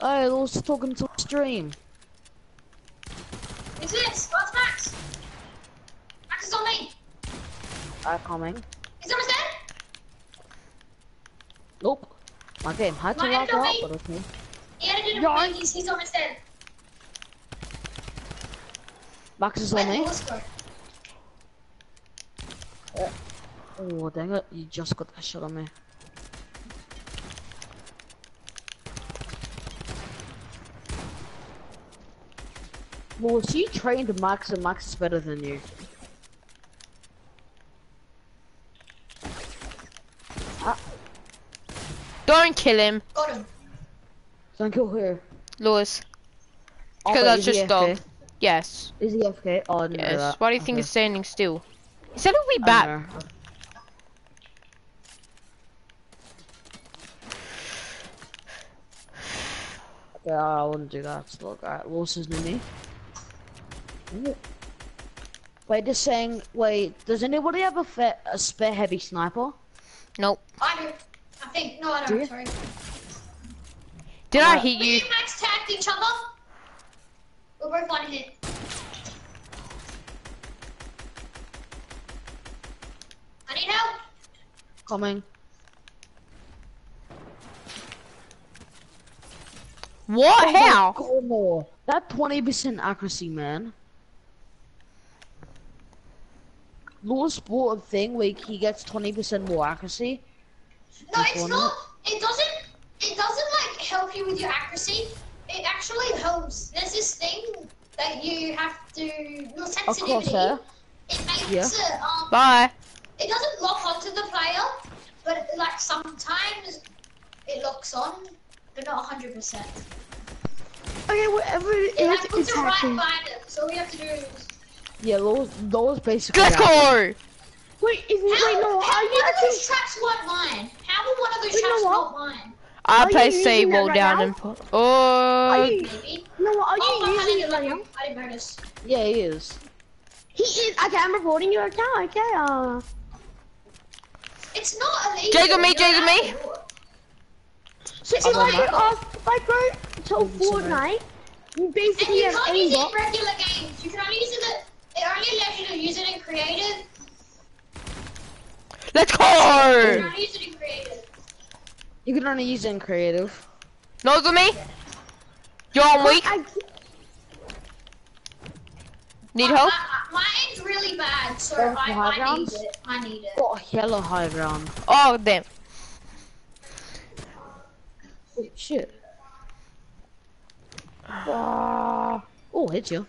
Hey, Louis is talking to stream. Who's this? What's Max? Max is on me. I'm coming. He's almost dead. Nope. My game had to My log out, enemy. but okay. He edited him. Yarn. He's he's almost dead. Max is Where on did me. Oh, dang it. You just got that shot on me. Well, you trained Max and Max is better than you. Ah. Don't kill him, Got him. Don't kill her. Louis. Oh, Because wait, that's just dog. Yes. Is he FK? Oh, know Yes. Why do you think he's standing still? He said he'll be I back. don't I wouldn't do that. Look, alright, Wilson's new me. Wait, just saying, wait, does anybody have a, fa- a spare heavy sniper? Nope. I do. I think. No, I Do don't. you? Sorry. Did I Uh, hit Me you? and Max tagged each other. We're both on hit. Need help. Coming. What? How? Oh. That 20% accuracy, man. Law's bought a thing where he gets 20% more accuracy. No, it's not. It doesn't. It doesn't like help you with your accuracy. It actually helps. There's this thing that you have to. Your Of sensitivity. course, sir. It makes Yeah. it. Um, Bye. It doesn't lock onto the player, but like sometimes it locks on, but not 100. percent Okay, whatever it It is, like puts it's it right hacking. behind it. So all we have to do is. Yeah, Law's, Law's basically. Let's go. Wait, is, How, wait, no, how are you one of actually? those traps weren't mine? How were one of those You know traps what? not mine? I Are you place using wall right down now? and put. Oh. You, no, are Oh, you I'm using having it a right now? I didn't notice. Yeah, he is. He is. Okay, I'm reporting your account. Okay, uh. It's not illegal. Jiggle me, You're jiggle allowed me. to do it. So if Other I than go that- off, if I go to Fortnite, you And basically you have can't use it in regular games. You can only use it. It only allows you to use it in creative. Let's You go. can only use it in creative. You can only use it in creative. Nose with me. You're on weak. I, Need My- help? My- Mine's really bad, so Going I, high I need it. I need it. Got hella high ground. Oh damn. Oh, shit. Ah. oh, hit you.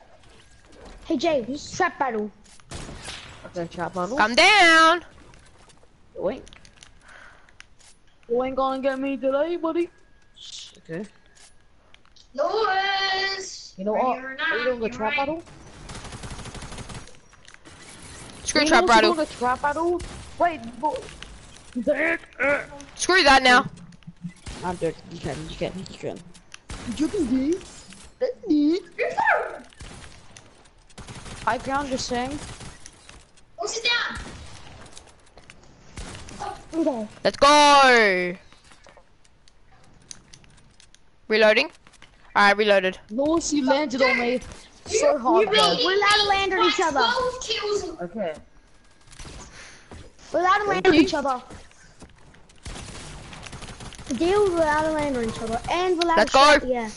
hey Jay, trap battle. Okay, trap battle. Calm down. Wait. You ain't gonna get me today, buddy. Okay. Louis! You know what? or Are not, you doing the trap right. battle? Screw You trap know what's battle. the trap battle? Wait, but... Uh. Screw that now. I'm dead. You can, you can, you can. You can do. High ground, just saying. Oh, sit down. Okay. Let's go. Reloading. Alright, reloaded. Louis, you landed on me so hard, really- We're allowed to land on each other. kills. Okay. We're allowed to land on each other. The deal, we're allowed to land on each other, and we're allowed Let's to go. shoot, Yeah.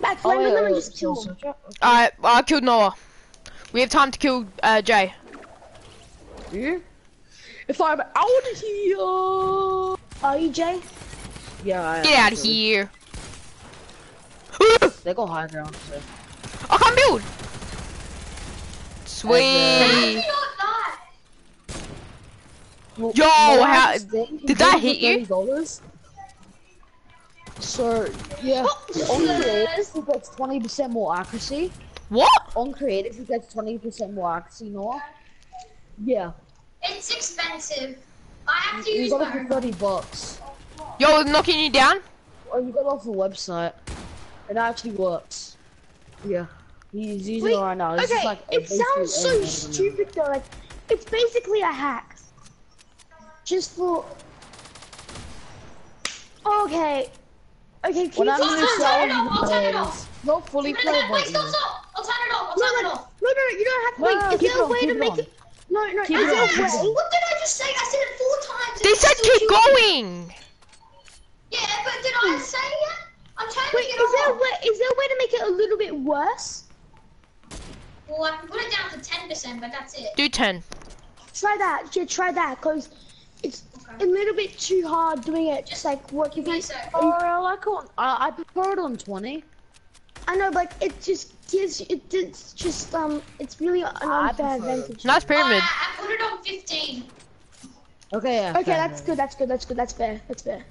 Max, Oh, land wait, with them and just kill them. so- Alright, I killed Noah. We have time to kill uh, Jay. You? If I'm out of here. Are you Jay? Yeah, I am, Get out of here. They go high ground, so. I can't build. Sweet. did you not die? Well, Yo, how- just think he did that hit you? $30. So, yeah, on creative, he gets 20% more accuracy. What? On creative, he gets 20% more accuracy, Noah. Yeah, It's expensive. I have to you use got my it 30 bucks. Yo, knocking you down? Or you got off the website. It actually works. Yeah. He's using Wait, it right now. It's okay, just like it sounds so aimbot on him. stupid though. Like, it's basically a hack. Just for. Okay. Okay, can When you just in I'll the turn it off, I'll turn it off. not fully Wait, wait, wait, stop, stop. I'll turn it off. I'll No, turn no, it off. no, no, no, you don't have to. No, Wait, no, is there a way to make on. it? No, no, Keep is it there on, a way? What did I just say? I said it four times. They said keep going. Yeah, but did I hmm. say it? I'm turning Wait, it is there a way? Is there a way to make it a little bit worse? Well, I can put it down to 10%, but that's it. Do 10. Try that. Yeah, try that, cause it's a little bit too hard doing it. Just like what you Give me a can. sec. Oh, I can't. I, I prefer it on 20. I know, but it just gives. It, it's just um. It's really an unfair prefer it. advantage. Nice pyramid. I, I put it on 15. Okay, yeah. Okay, that's good. That's good. That's good. That's fair. That's fair.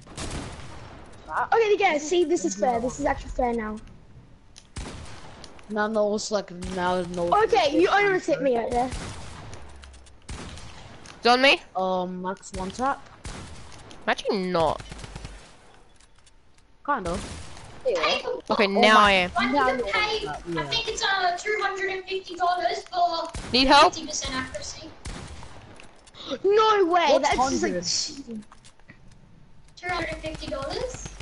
Okay, yeah. See, this is fair. This is actually fair now. Now no, it's like now no. Okay, you almost hit me right there. It's on me? Um, max one tap, Actually not. kind of. Hey, Okay, now I am. I need to pay, on that, I think it's uh, $250 for Need help? 50% accuracy. No way. What's that's just like cheating. $250?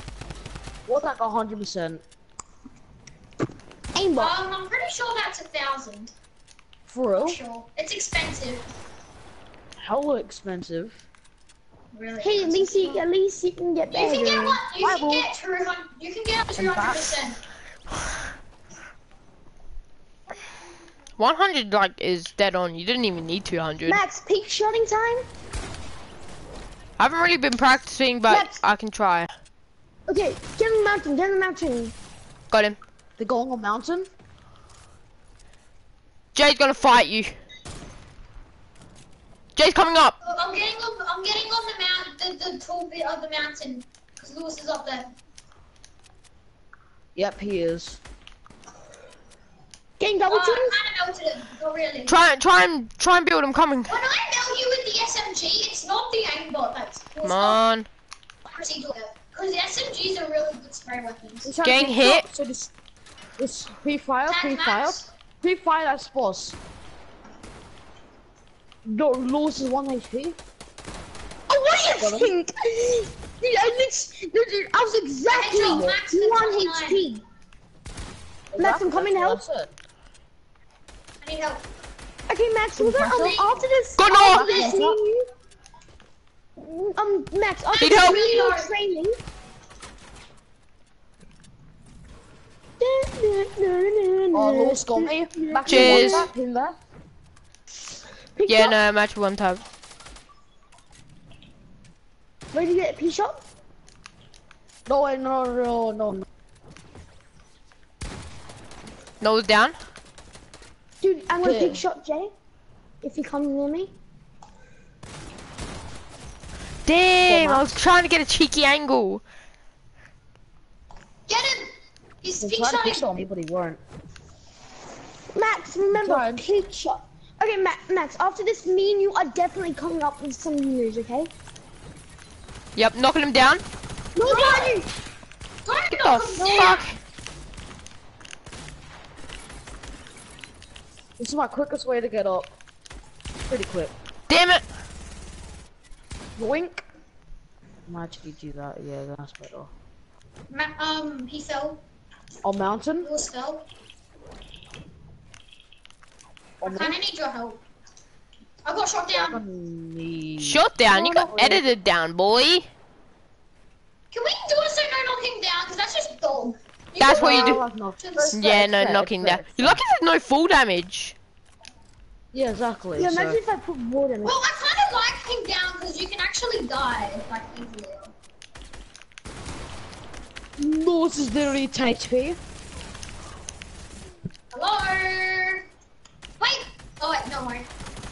What's like hundred percent aimbot. Um, I'm pretty sure that's a thousand. for real? Sure. It's expensive. Hella expensive. Really Hey, at least you, at least you can get better. You can get what? You Bible. can get two hundred. You can get two hundred percent. 100 like is dead on. You didn't even need 200. Max, peak shooting time. I haven't really been practicing, but Max. I can try. Okay, get on the mountain, get on the mountain. Got him. They're going on mountain. Jay's gonna fight you. Jay's coming up. Look, I'm getting on. I'm getting on the mount, the, the tall bit of the mountain, because Louis is up there. Yep, he is. Getting Oh, double I teamed. kind of melted him. Not really. Try, try and try and build. I'm coming. When I melt you with the SMG, it's not the aimbot that's Come on. Because the SMGs are really good spray weapons. He's trying Getting hit. So this, this pre-fire, Tag pre-fire, Max. pre-fire. That's boss. No, Louis is one HP. Oh, what do Got you him. think? Dude, I, lit- dude, dude, I was exactly Headshot, Max, the one HP. Max, I'm coming to help. That's it. I need help. Okay, Max, we're gonna, um, after this, Go, after this, me and you, um, Max, after Need this, help. me and Need training. Oh, Louis got me. Back Cheers. one tap, in there. Pick Yeah, up. no, match one tab. Ready to get a P shot? No, no, no, no, no. Nose down. Dude, I'm gonna Yeah. pick shot Jay. If he comes near me. Damn, I was trying to get a cheeky angle. Get him! He's He peak tried to pick shotting. on me, but he weren't. Max, remember, Tried. peak shot. Okay, Ma Max, after this, me and you are definitely coming up with some news, okay? Yep, knocking him down. No, Daddy! Don't Get knock the him fuck. This is my quickest way to get up. Pretty quick. Damn it. Wink. Might do that, yeah, that's better. Ma um, he fell. On mountain? Louis fell. I On kinda need your help. I got shot down. me. Shut down. No, You got not really. edited down, boy. Can we do it so no knocking down? Because that's just dumb. You That's what you do. like no- to the- Yeah, no, fair, knocking fair, down. You're lucky there's no full damage. Yeah, exactly. Yeah, so- imagine if I put water in it. Well, I kind of like him down because you can actually die like easily. Louis is literally 10 HP. Hello. Wait. Oh wait, no wait.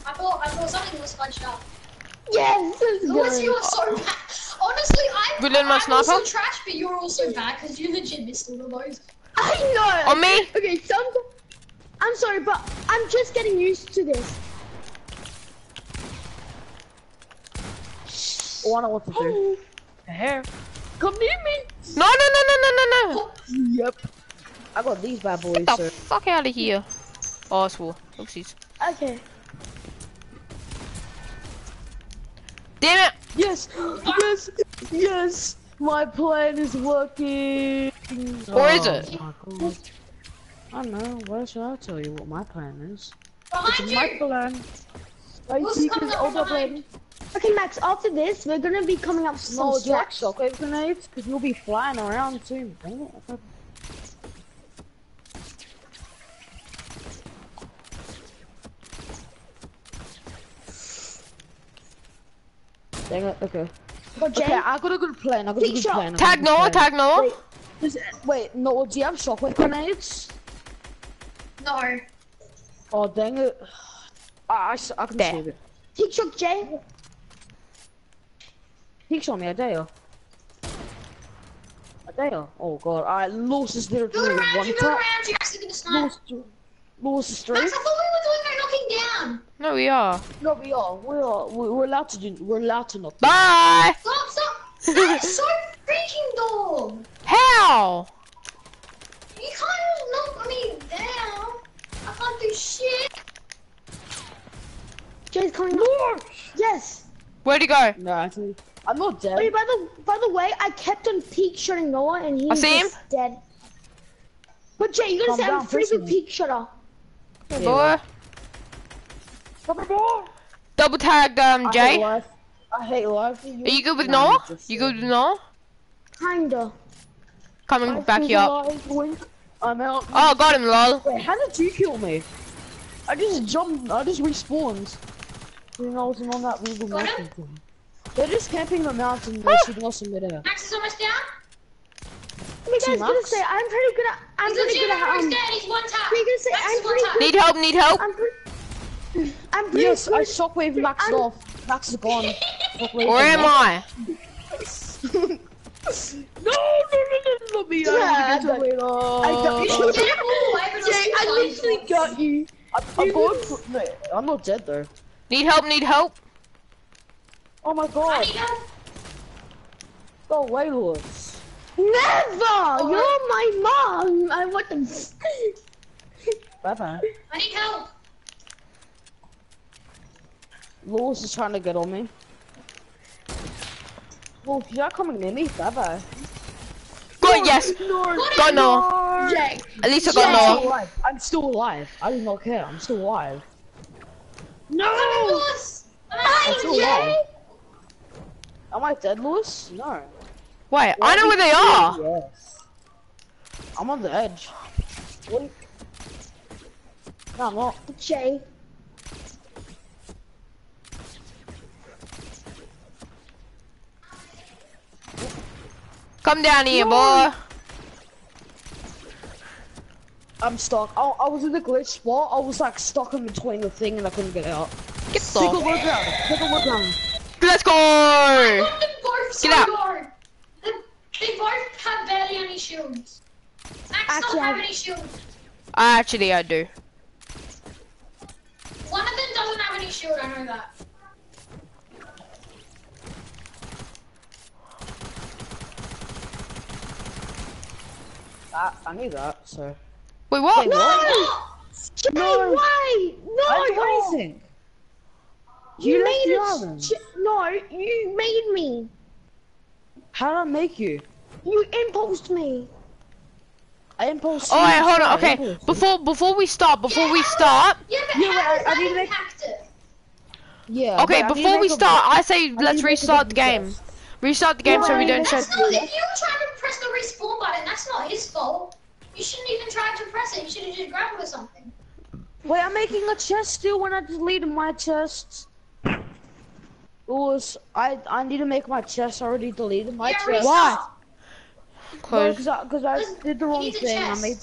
I thought I thought something was fudged up. Yes, let's Louis, you are so bad. Honestly, I, Good in my I'm also trash, but you're also bad because you legit missed all of those. I know. On me. Okay, some. I'm sorry, but I'm just getting used to this. Oh, I know what to do. Hair. Come near me. No, no, no, no, no, no, no. Yep. I got these bad boys, Get the sir. fuck out of here. Oh, I swore. Oopsies. Okay. Damn it. Yes, yes, yes. My plan is working. Or is Oh, it? my I don't know. Why should I tell you what my plan is? Behind It's my you. plan. I Who's think coming it's up behind? plan. Okay, Max. After this, we're gonna be coming up with some No, Jack strats. shockwave grenades, because you'll be flying around soon. Dang it. Dang it, okay. But Jay, Okay, I got a good plan. I got a good shot. plan. Got a Tag good Noah, plan. tag Noah. Wait. Is it- Wait, no, do you have shockwave grenades? No. Oh, dang it. Ah, I, I, I can There. save it. Peak shot Jay. He shot me a day. A day. Oh god. Alright, Louis is there Build doing around one you, build tap. around you. Actually gonna snipe. Louis, Louis is three. Max, I thought we were doing no knocking down. No, we are. No, we are. We are. we- We're allowed to do. We're allowed to knock. Bye. Stop, stop. That is so freaking dumb. How? You can't knock me down. I can't do shit. Jay's coming up. Yes. Where'd he go? No, actually, I'm not dead. Wait, by the by the way, I kept on peak shotting Noah, and he's I was see him. just dead. But Jay, you gotta Calm say I'm down, free press with me. shutter. Hey, Yeah. boy. Double tag, um, I Jay. hate life. I hate life. Are you good with Nah, Noah? You good with Noah? Kinda. Coming I back feel you up. I'm out. Oh, got him, lol. Wait, how did you kill me? I just jumped. I just respawned. You know, I wasn't on that Google Got mountain him? thing. They're just camping the mountain. They're shooting us in midair. Max is almost down. I was gonna say I'm pretty good at. I'm He's pretty good at. almost Um, dead. He's one tap. I'm gonna say Max I'm is one pretty tap. good. Need help, need help. I'm pretty. I'm pretty Yes, I shockwave Max I'm- off. Max is gone. Shockwave Where am. I? No, no, no, no, no, me. Yeah, I I got got- I got you. Get him all away, but Jay, I I'll literally still find got you. I'm, I'm going for. No, I'm not dead though. Need help, need help. Oh my god. need help. Go away, Louis. Never. You're my mom. I want them. Bye bye. I need help. Louis is trying to get on me. Well, you're not coming near me. Bye bye. Good, yes. Got no! Jay. At least I got I'm still alive. I'm still alive. I do not care. I'm still alive. No! on, Louis. I'm on. still alive. Am I dead, Louis? No. Wait, I know where they are. Yes. I'm on the edge. What? No, I'm not. Jay. Come down here, boy. I'm stuck. I, I was in the glitch spot. I was like stuck in between the thing and I couldn't get out. Get Take a the. look down. Take a look down. Let's go. Look, they're both so Get out. guard. They, they both have barely any shields. Max Actually, doesn't have I- any shields. Actually, I do. One of them doesn't have any shield, I know that. I, I knew that, so. Wait, what? Wait, what? Oh, Jay, No. why? No. I didn't do oh. You, You made it. Island. J- No, you made me. How did I make you? You imposed me. I impulse. Oh wait, hold on. Okay, impulsed. before before we start, before we start. Yeah, but Yeah, how does I- I that need to make- impact it? Yeah. Okay, but I need to before we start, I say need let's to make a restart the game. test. Restart the game so we don't That's shut. not, if you were trying to press the respawn button, that's not his fault. You shouldn't even try to press it. You should have just grabbed it or something. Wait, I'm making a chest still when I deleted my chests. Louis, I I need to make my chest. I already deleted my yeah, chest. Why? Close. Because I, cause I Listen, did the wrong thing. I made.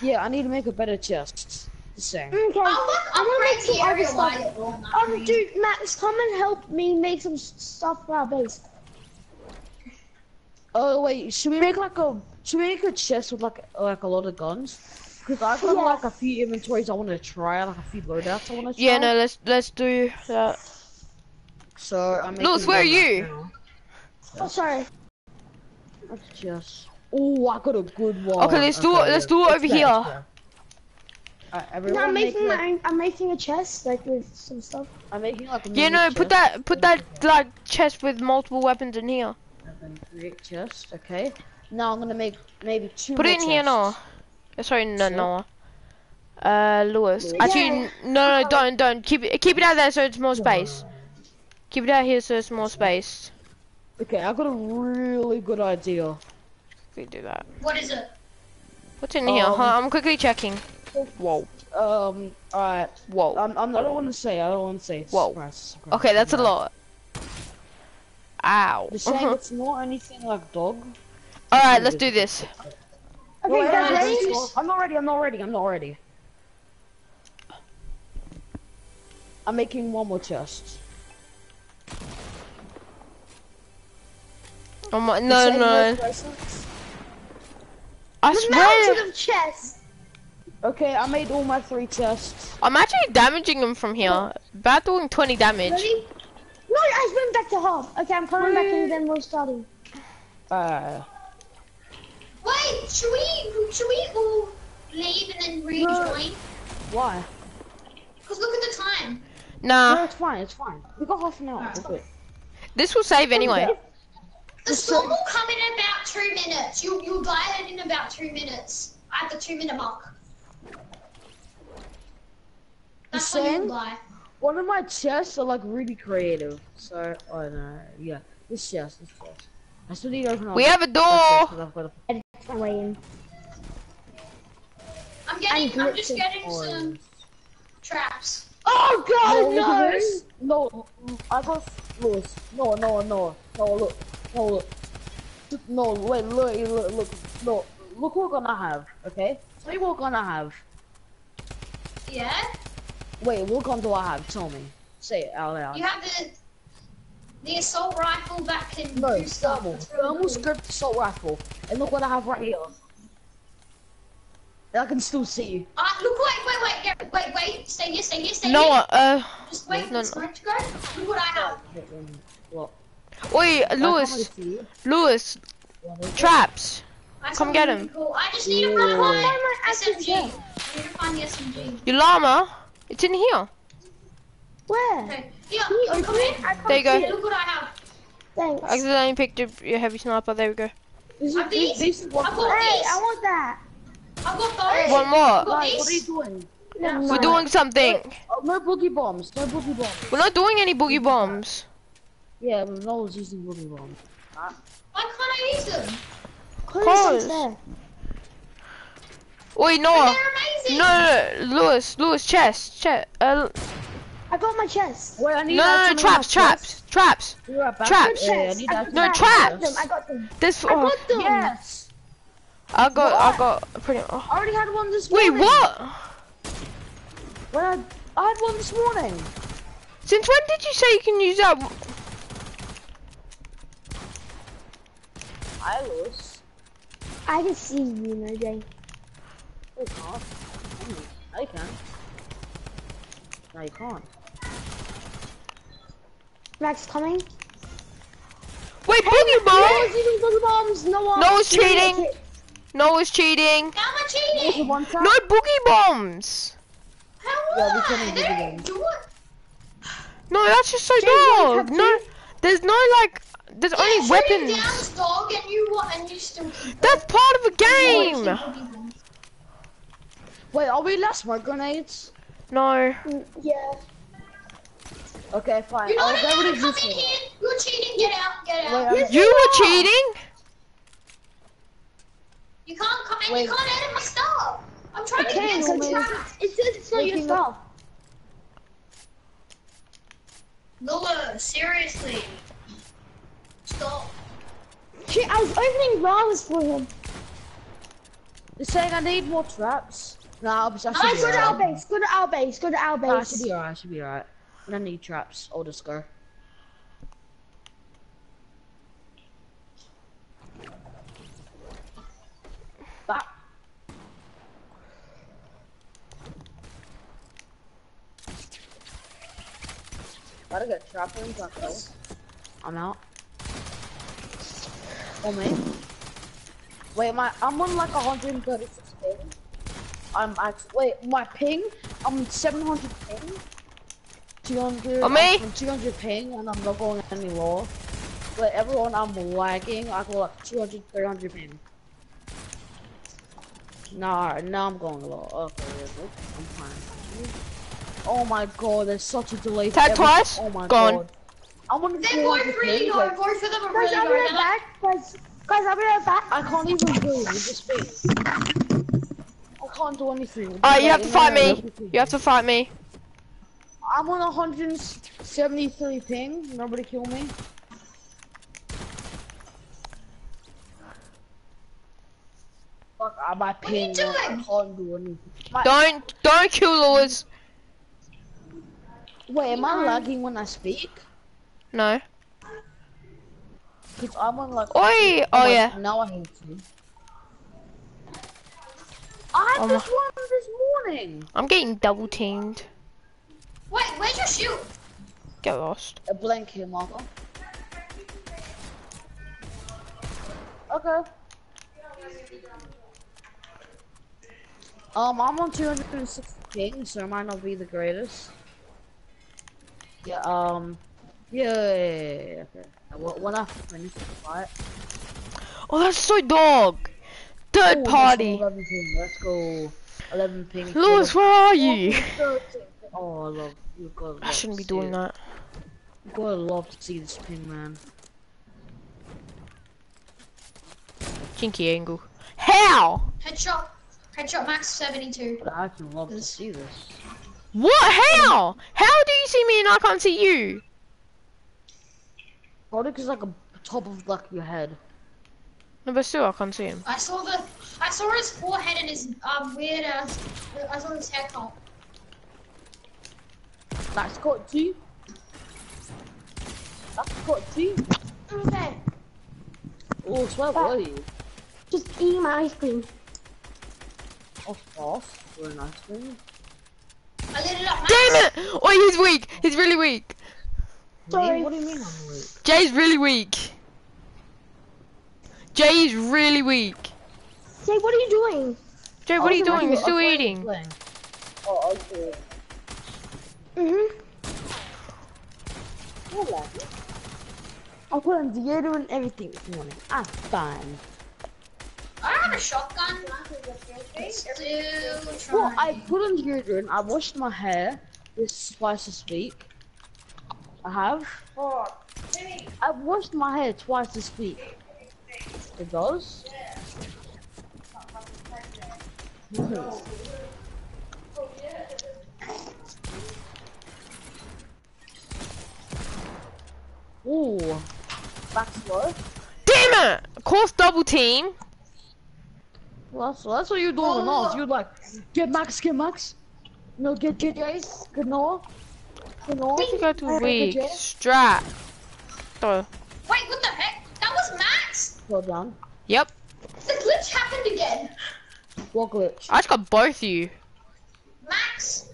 Yeah, I need to make a better chest. Just saying. Okay. I'll look I'm gonna make upgrade some the other area stuff. while you're. Um, dude, Max, come and help me make some s- stuff for our base. Oh wait, should we make like a should we make a chest with like like a lot of guns? Because I've got Yeah. like a few inventories I want to try, like a few loadouts I want to try. Yeah, no, let's let's do that. So I'm Louis, where are you? now. Oh, sorry. Let's just. Oh, I got a good one. Okay, let's do it- let's do it over there, here. it's there. Alright, No, I'm make making like, my own, I'm making a chest like with some stuff. I'm making like a Yeah, mini no, put chest. that put that like chest with multiple weapons in here. And then create chest, okay. Now I'm gonna make maybe two Put more it in here, chests. Noah. Uh, Sorry, no, Sure. Noah. Uh, Louis. Louis. Actually, Yeah. no, no, don't, don't. Keep it, keep it out there so it's more space. Keep it out here so it's more space. Okay, I got a really good idea. We do that. What is it? What's in here? Um, Huh, I'm quickly checking. Whoa, Um, alright. whoa. I'm, I'm, I don't want to say, I don't want to say. Whoa. surprise, surprise, Okay, that's a lot. Ow. You're saying it's not anything like dog? Alright, let's do this. Okay, Wait, guys, ready? I'm not ready, I'm not ready, I'm not ready. I'm making one more chest. Oh my, no, saying no. I The swear. mountain of chest. Okay, I made all my three chests. I'm actually damaging him from here. About doing 20 damage. Ready? No, I went back to half. Okay, I'm coming back and then we're starting. Uh, Wait, should we should we all leave and then rejoin? why? Because look at the time. Nah, no, it's fine, it's fine. We got half an hour, we're this will save anyway. The storm will come in about two minutes. You'll you'll die in about two minutes. At the two minute mark. That's when you'll die. One of my chests are like really creative. So, oh no, yeah. This chest, this chest. I still need to open up. We have a door. I've got a My way in. I'm getting. I'm just getting some. traps. Oh God, look at no. this. No, I got Louis. No, no, no, no. Look, no, look. No, wait, look, look, look, no. Look what we're gonna have, okay? Tell me what we're gonna have. Yeah. Wait, what gun do I have? Tell me. Say it out loud. You have the the assault rifle that can No, do stuff. thermal. That's really Thermal cool. script assault rifle. And look what I have right here. And I can still see you. Uh, look, wait, wait, wait, here, wait, wait, stay here, stay here, stay No, here. uh, Just wait no, for no. the smoke to go. Look what I have. Look. Wait, Louis, really see you. Louis, What is it? traps. That's Come get him. Cool. I just need to find my my SMG. I need to find the SMG. Your llama, it's in here. Where? Okay, here, Can you come in. it? I can't There you go. see look what I have. Thanks. I accidentally picked up your heavy sniper. There we go. Is I've these. This is what I've got Hey, these. I want that. I've got those. One more. I've got Guys, what are you doing? Yeah. We're doing something. Oh, no boogie bombs. No boogie bombs. We're not doing any boogie bombs. Yeah, but no one's using boogie bombs. Why can't I use them? Close Close. there. Wait, They're Noah. amazing. No, no, no, Louis, Louis, chest, chest. Uh, I got my chest. Wait, I need no, no, no, something on traps, chest. traps, traps. Be. Traps. Yeah, I need I No, something that. on I got them. I got them. This, I oh, got them. Yes. I got, I got pretty. Oh. I already had one this Wait, what? When I, I had one this morning. Since when did you say you can use that? I lose. I can see you, no Jay. You oh, can't. I can. No, you can't. Max coming. Wait, boogie No bomb? one's using boogie bombs. No one. No one's No one's cheating. hit. Noah's cheating. How am I There's a cheating? No boogie bombs. How Yeah, am we couldn't do They it don't do it. No, that's just so Jay, you dog. No, there's no like, there's Yeah, only shooting weapons. down this dog and you what? And you still. That's part of the going. game. Wait, are we last smoke grenades? No. Mm, Yeah. Okay, fine. You're I'll not allowed to come in here. You're cheating. Get out. Get out. Wait, Yes, You you were are. cheating. You can't come in. Wait. You can't edit my stuff. I'm trying to get well, some maybe- traps. It says it's not your stuff. Noah, seriously. Stop. Shit, I was opening llamas for him. They're saying I need more traps. Nah, I should Nice, be Go to our base. Go to our base. Go to our Nah, I should be alright. I should be alright. I need traps, I'll just go. Back. Gotta get trap rooms, I'm out. Oh me. Wait, my I'm on like 136 ping. I'm actually wait, my ping. I'm 700 ping. 200. Oh, me? I'm 200 ping, and I'm not going any lower. But everyone, I'm lagging. I go like 200, 300 ping. Nah, now I'm going low. Okay, I'm fine. Oh my god, there's such a delay. Tag twice, Oh my gone. god. I'm on They're both 400 really ping. low. like, Both of them Guys, really I'll be right back. Guys, guys, I'll be right back. I can't even move with this thing. I can't do anything. Alright, you have to fight me. You have to fight me. I'm on 173 ping. Nobody kill me. Fuck, I my are you ping. I can't do anything. My, Don't, don't kill Louis. wait, am I lagging when I speak? No. Cause I'm on like. Oi! Oh my- yeah. Now I hate you. I Oh had this one this morning. I'm getting double teamed. Wait, where's your shoe? Get lost. A blank here, Marco. Okay. Um, I'm on 260 so it might not be the greatest. Yeah, um, yeah, yeah, yeah, yeah, yeah, okay. When when I finish the fight. Oh, that's so dog. Third Ooh, that's party. 11 ping. Let's go. 11 ping. for Louis, the- where are you? Oh, oh, I love you. Gotta I shouldn't be doing it. that. You gotta love to see this ping, man. Jinky angle. How? Headshot. Headshot max 72. But I can love to see this. What? How? How do you see me and I can't see you? Probably because like a top of like your head. No, but still, I can't see him. I saw the, I saw his forehead and his um weird ass. I saw his haircut. That's got two. That's got two. Okay. Oh, swear were you? Just eat my ice cream. Of course. Very nice thing. I lit it up. Damn it! Oh, he's weak. He's really weak. Sorry. Me? What do you mean I'm weak? Jay's really weak. Jay really weak. Say, what are you doing? Jay, what are you doing? You're still okay, eating. playing. Oh, okay. Mm-hmm. Hello. I put on deodorant and everything this morning. I'm fine. I have a shotgun. Still Well, trying. I put on deodorant. I washed my hair this twice this week. I have. I've washed my hair twice this week. It does. Ooh, back slow. Damn it! Of course, double team. Well, that's, that's what you're doing with us. You're like, get Max, get Max. No, get get Jace, get Noah. Get Noah. Where'd you go to Alright, weak? Strat. Oh, Wait, what the heck? That was Max. Well done. yep. The glitch happened again. What glitch? I just got both you. Max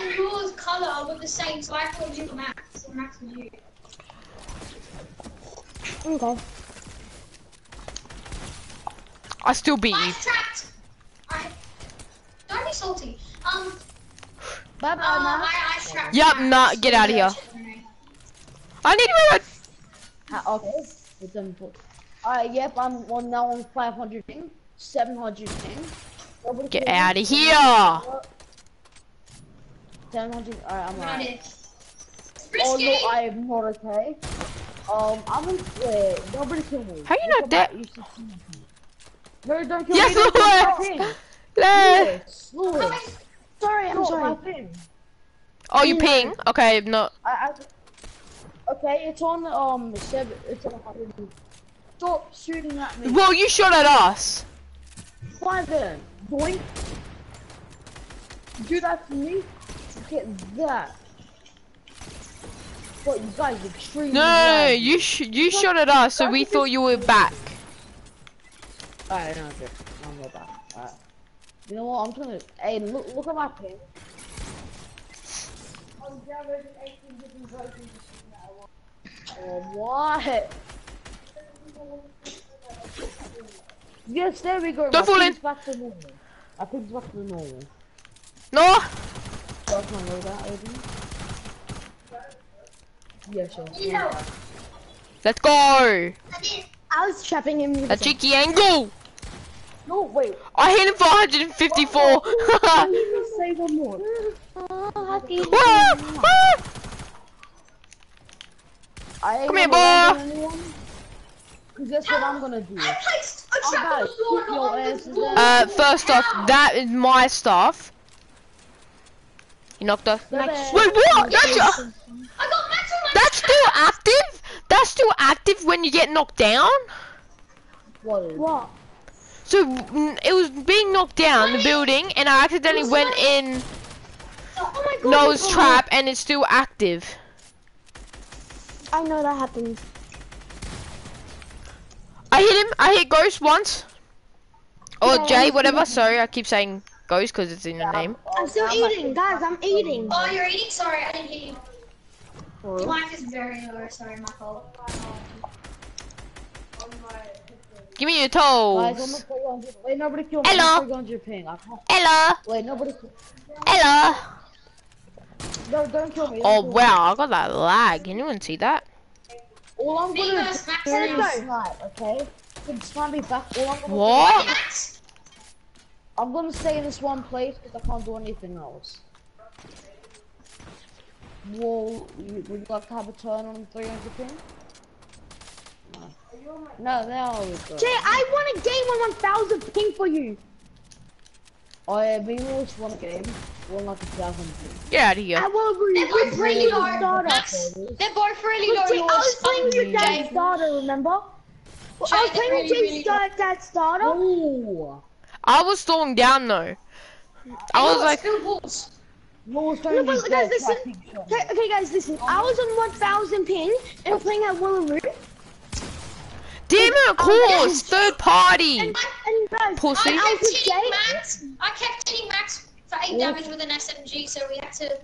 and yours color were the same, so I called you Max, and Max was you. Okay. I still beat you. I trapped. I don't be salty. Um, Bye uh, bye, Max. I, I trapped. Yup, Max. nah, get outta here. I need to reload. Ah, okay. With them put. Alright, yep, I'm on now on 500 ping, 700 ping. Nobody Get out of here. 700. Alright, I'm alright. Oh no, I am not okay. Um, I'm in. Wait, nobody kill me. How you Look not dead? my No, don't kill Yes, me. Don't kill Louis! Louis. Louis, Louis. Sorry, I'm sorry. thing. Oh, you ping? Okay, no. I, I, okay, it's on um seven. It's on Stop shooting at me. Well, you shot at us. Fly then. Boink. Do that to me. Get that. But you guys are extremely. No, no, no, you sh you shot at us, so we thought you were back. Alright, no, okay. I'm not back. Alright. You know what? I'm trying to. Hey, look, look at my ping. Oh, um, what? Yes, there we go. Don't my fall in. Back to normal. I ping's back to normal. No. That's my load out, Aiden. Yeah, sure. Yeah. Let's go. I was trapping him. with A the- cheeky angle. No, wait. I hit him for 154. Let me say one more. Oh, happy. Woo! Woo! I ain't Come here, boy. land. Cause that's what I'm gonna do. I placed a Oh, trap on the floor, keep not your on the asses floor. down. Uh, first off, that is my stuff. You knocked off. Wait, what? That's, I got Max on my that's still active? That's still active when you get knocked down? What is? What? So, it was being knocked down, the building, and I accidentally went in oh, oh my god. Noah's oh, trap, and it's still active. I know that happens. I hit him. I hit Ghost once. Or Yeah, Jay, I whatever. Sorry, I keep saying Ghost because it's in the name. I'm still eating, guys. I'm eating. Oh, you're eating? Sorry, I didn't hear you. For Your is very low. Sorry, my fault. Give me your Guys, I'm toes. gonna 300. Wait, nobody kill me. Hello. I'm 300 ping. I can't. Wait, nobody. Kill... Ella. No, don't kill me. don't Oh kill me. wow, I got that lag. Anyone see that? All I'm gonna do is Max. snipe, okay? Can snipe me back. All I'm gonna What? Max. I'm gonna stay in this one place because I can't do anything else. Well, would you like to have a turn on 300 ping? No. No, there we go. Jay, I won a game on 1,000 ping for you. Oh yeah, me and Louis won a game. One like a thousand. Get out of here. I will They're agree. both really low. starter. Max, they're both really But low. I was playing your dad's Jay, starter, remember? Well, I was playing they're with really, Jay's really dad, dad's starter. Ooh. I was slowing down though. I was like, Build walls. Law's No, but guys, listen. Okay, okay, guys, listen. I was on 1,000 ping and playing at Willaroo. Damn it, of oh course, third party. And, and guys, Pussy. I I kept was hitting Max. I kept hitting Max for eight damage with an SMG, so we had to.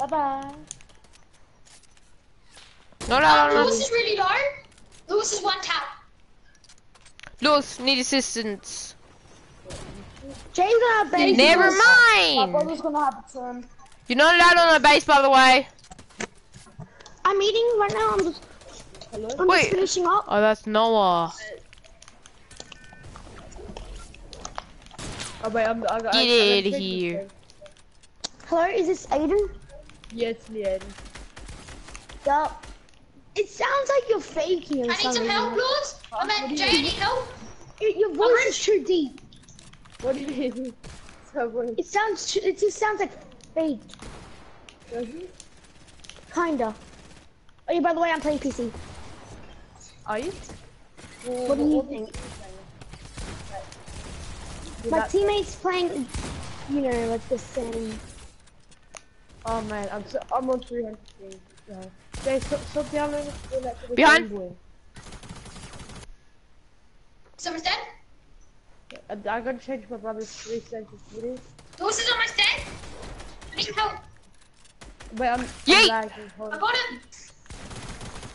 Bye bye. No, no, no, no. Louis is really low. Louis is one tap. Louis, need assistance. Jay's gonna base. Never My mind. brother's gonna have a turn. You're not allowed on the base, by the way. I'm eating right now. I'm just, Hello? I'm Wait. just finishing up. Oh, that's Noah. Oh wait, I'm. I, I, Get I, outta I'm here. Hello, is this Aiden? thing. Yes, Lian. Yup. It sounds like you're faking or I need some help, Louis. I meant Jay, I need help. Your, your voice is too deep. What do you mean? So what? It sounds. It just sounds like fake. Does it? Kinda. Oh, yeah, by the way, I'm playing PC. Are you? What do you think? My teammates playing, you know, like the same. Oh man, I'm so, I'm on 300 things. So. Jay, stop, stop downloading the next Behind. Game Someone's dead. I, I gotta change my brother's three sensitivities. Louis is almost dead. I need help. Wait, I'm, Yeet! I'm lagging. I on. got him.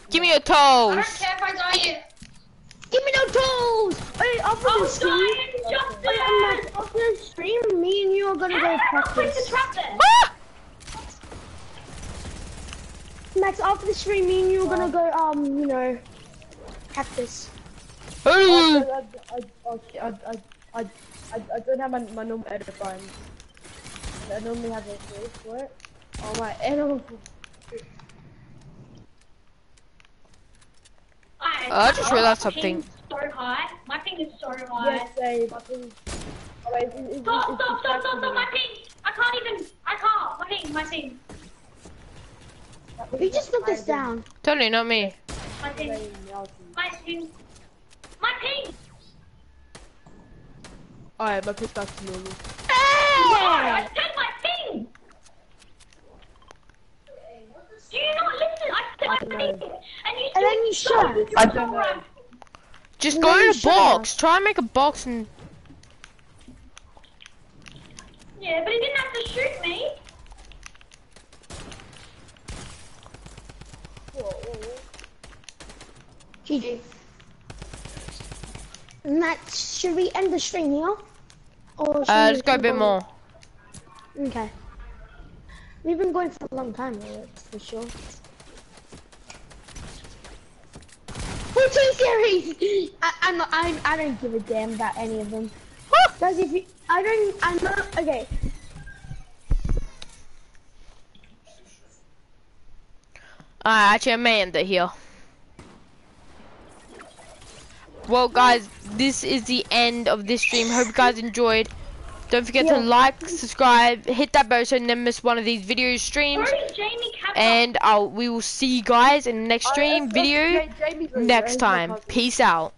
Give me your toes. I don't care if I die here. Give me no tools! Hey, after Oh, the stream, Wait, I'm like, after the stream, me and you are gonna go practice. Ah! Max, after the stream, me and you are gonna go, um, you know, practice. I, I, I, I, I, I, I, I don't have my, my normal edit fine. I normally have a face for it. Oh my edit. I just realized something. So high. My ping is so high. Yes, same. I think. Oh, wait, is, is, is, Stop, stop, stop, stop, stop, my ping! I can't even, I can't, my ping, my ping, We just put this down. Totally not me. my ping, my ping, my ping! Alright, my pitch back to normal. Oh, I said my ping! Do you not listen? I said my ping! And you And then you shut. I don't know. Just go in a shut box. Try and make a box and. Yeah, but he didn't have to shoot me. GG. Max, should we end the stream here? Or should Uh, we let's go a bit on? more. Okay. We've been going for a long time, for sure. We're team series! I, I'm, I'm, I don't give a damn about any of them. Guys, if you, I don't, I'm not, okay. Alright, actually, I may end it here. Well, guys, this is the end of this stream. Hope you guys enjoyed. Don't forget Yeah. to like, subscribe, hit that bell so you never miss one of these video streams. Where is Jamie Kappa? And I'll, we will see you guys in the next stream video next time. Peace out.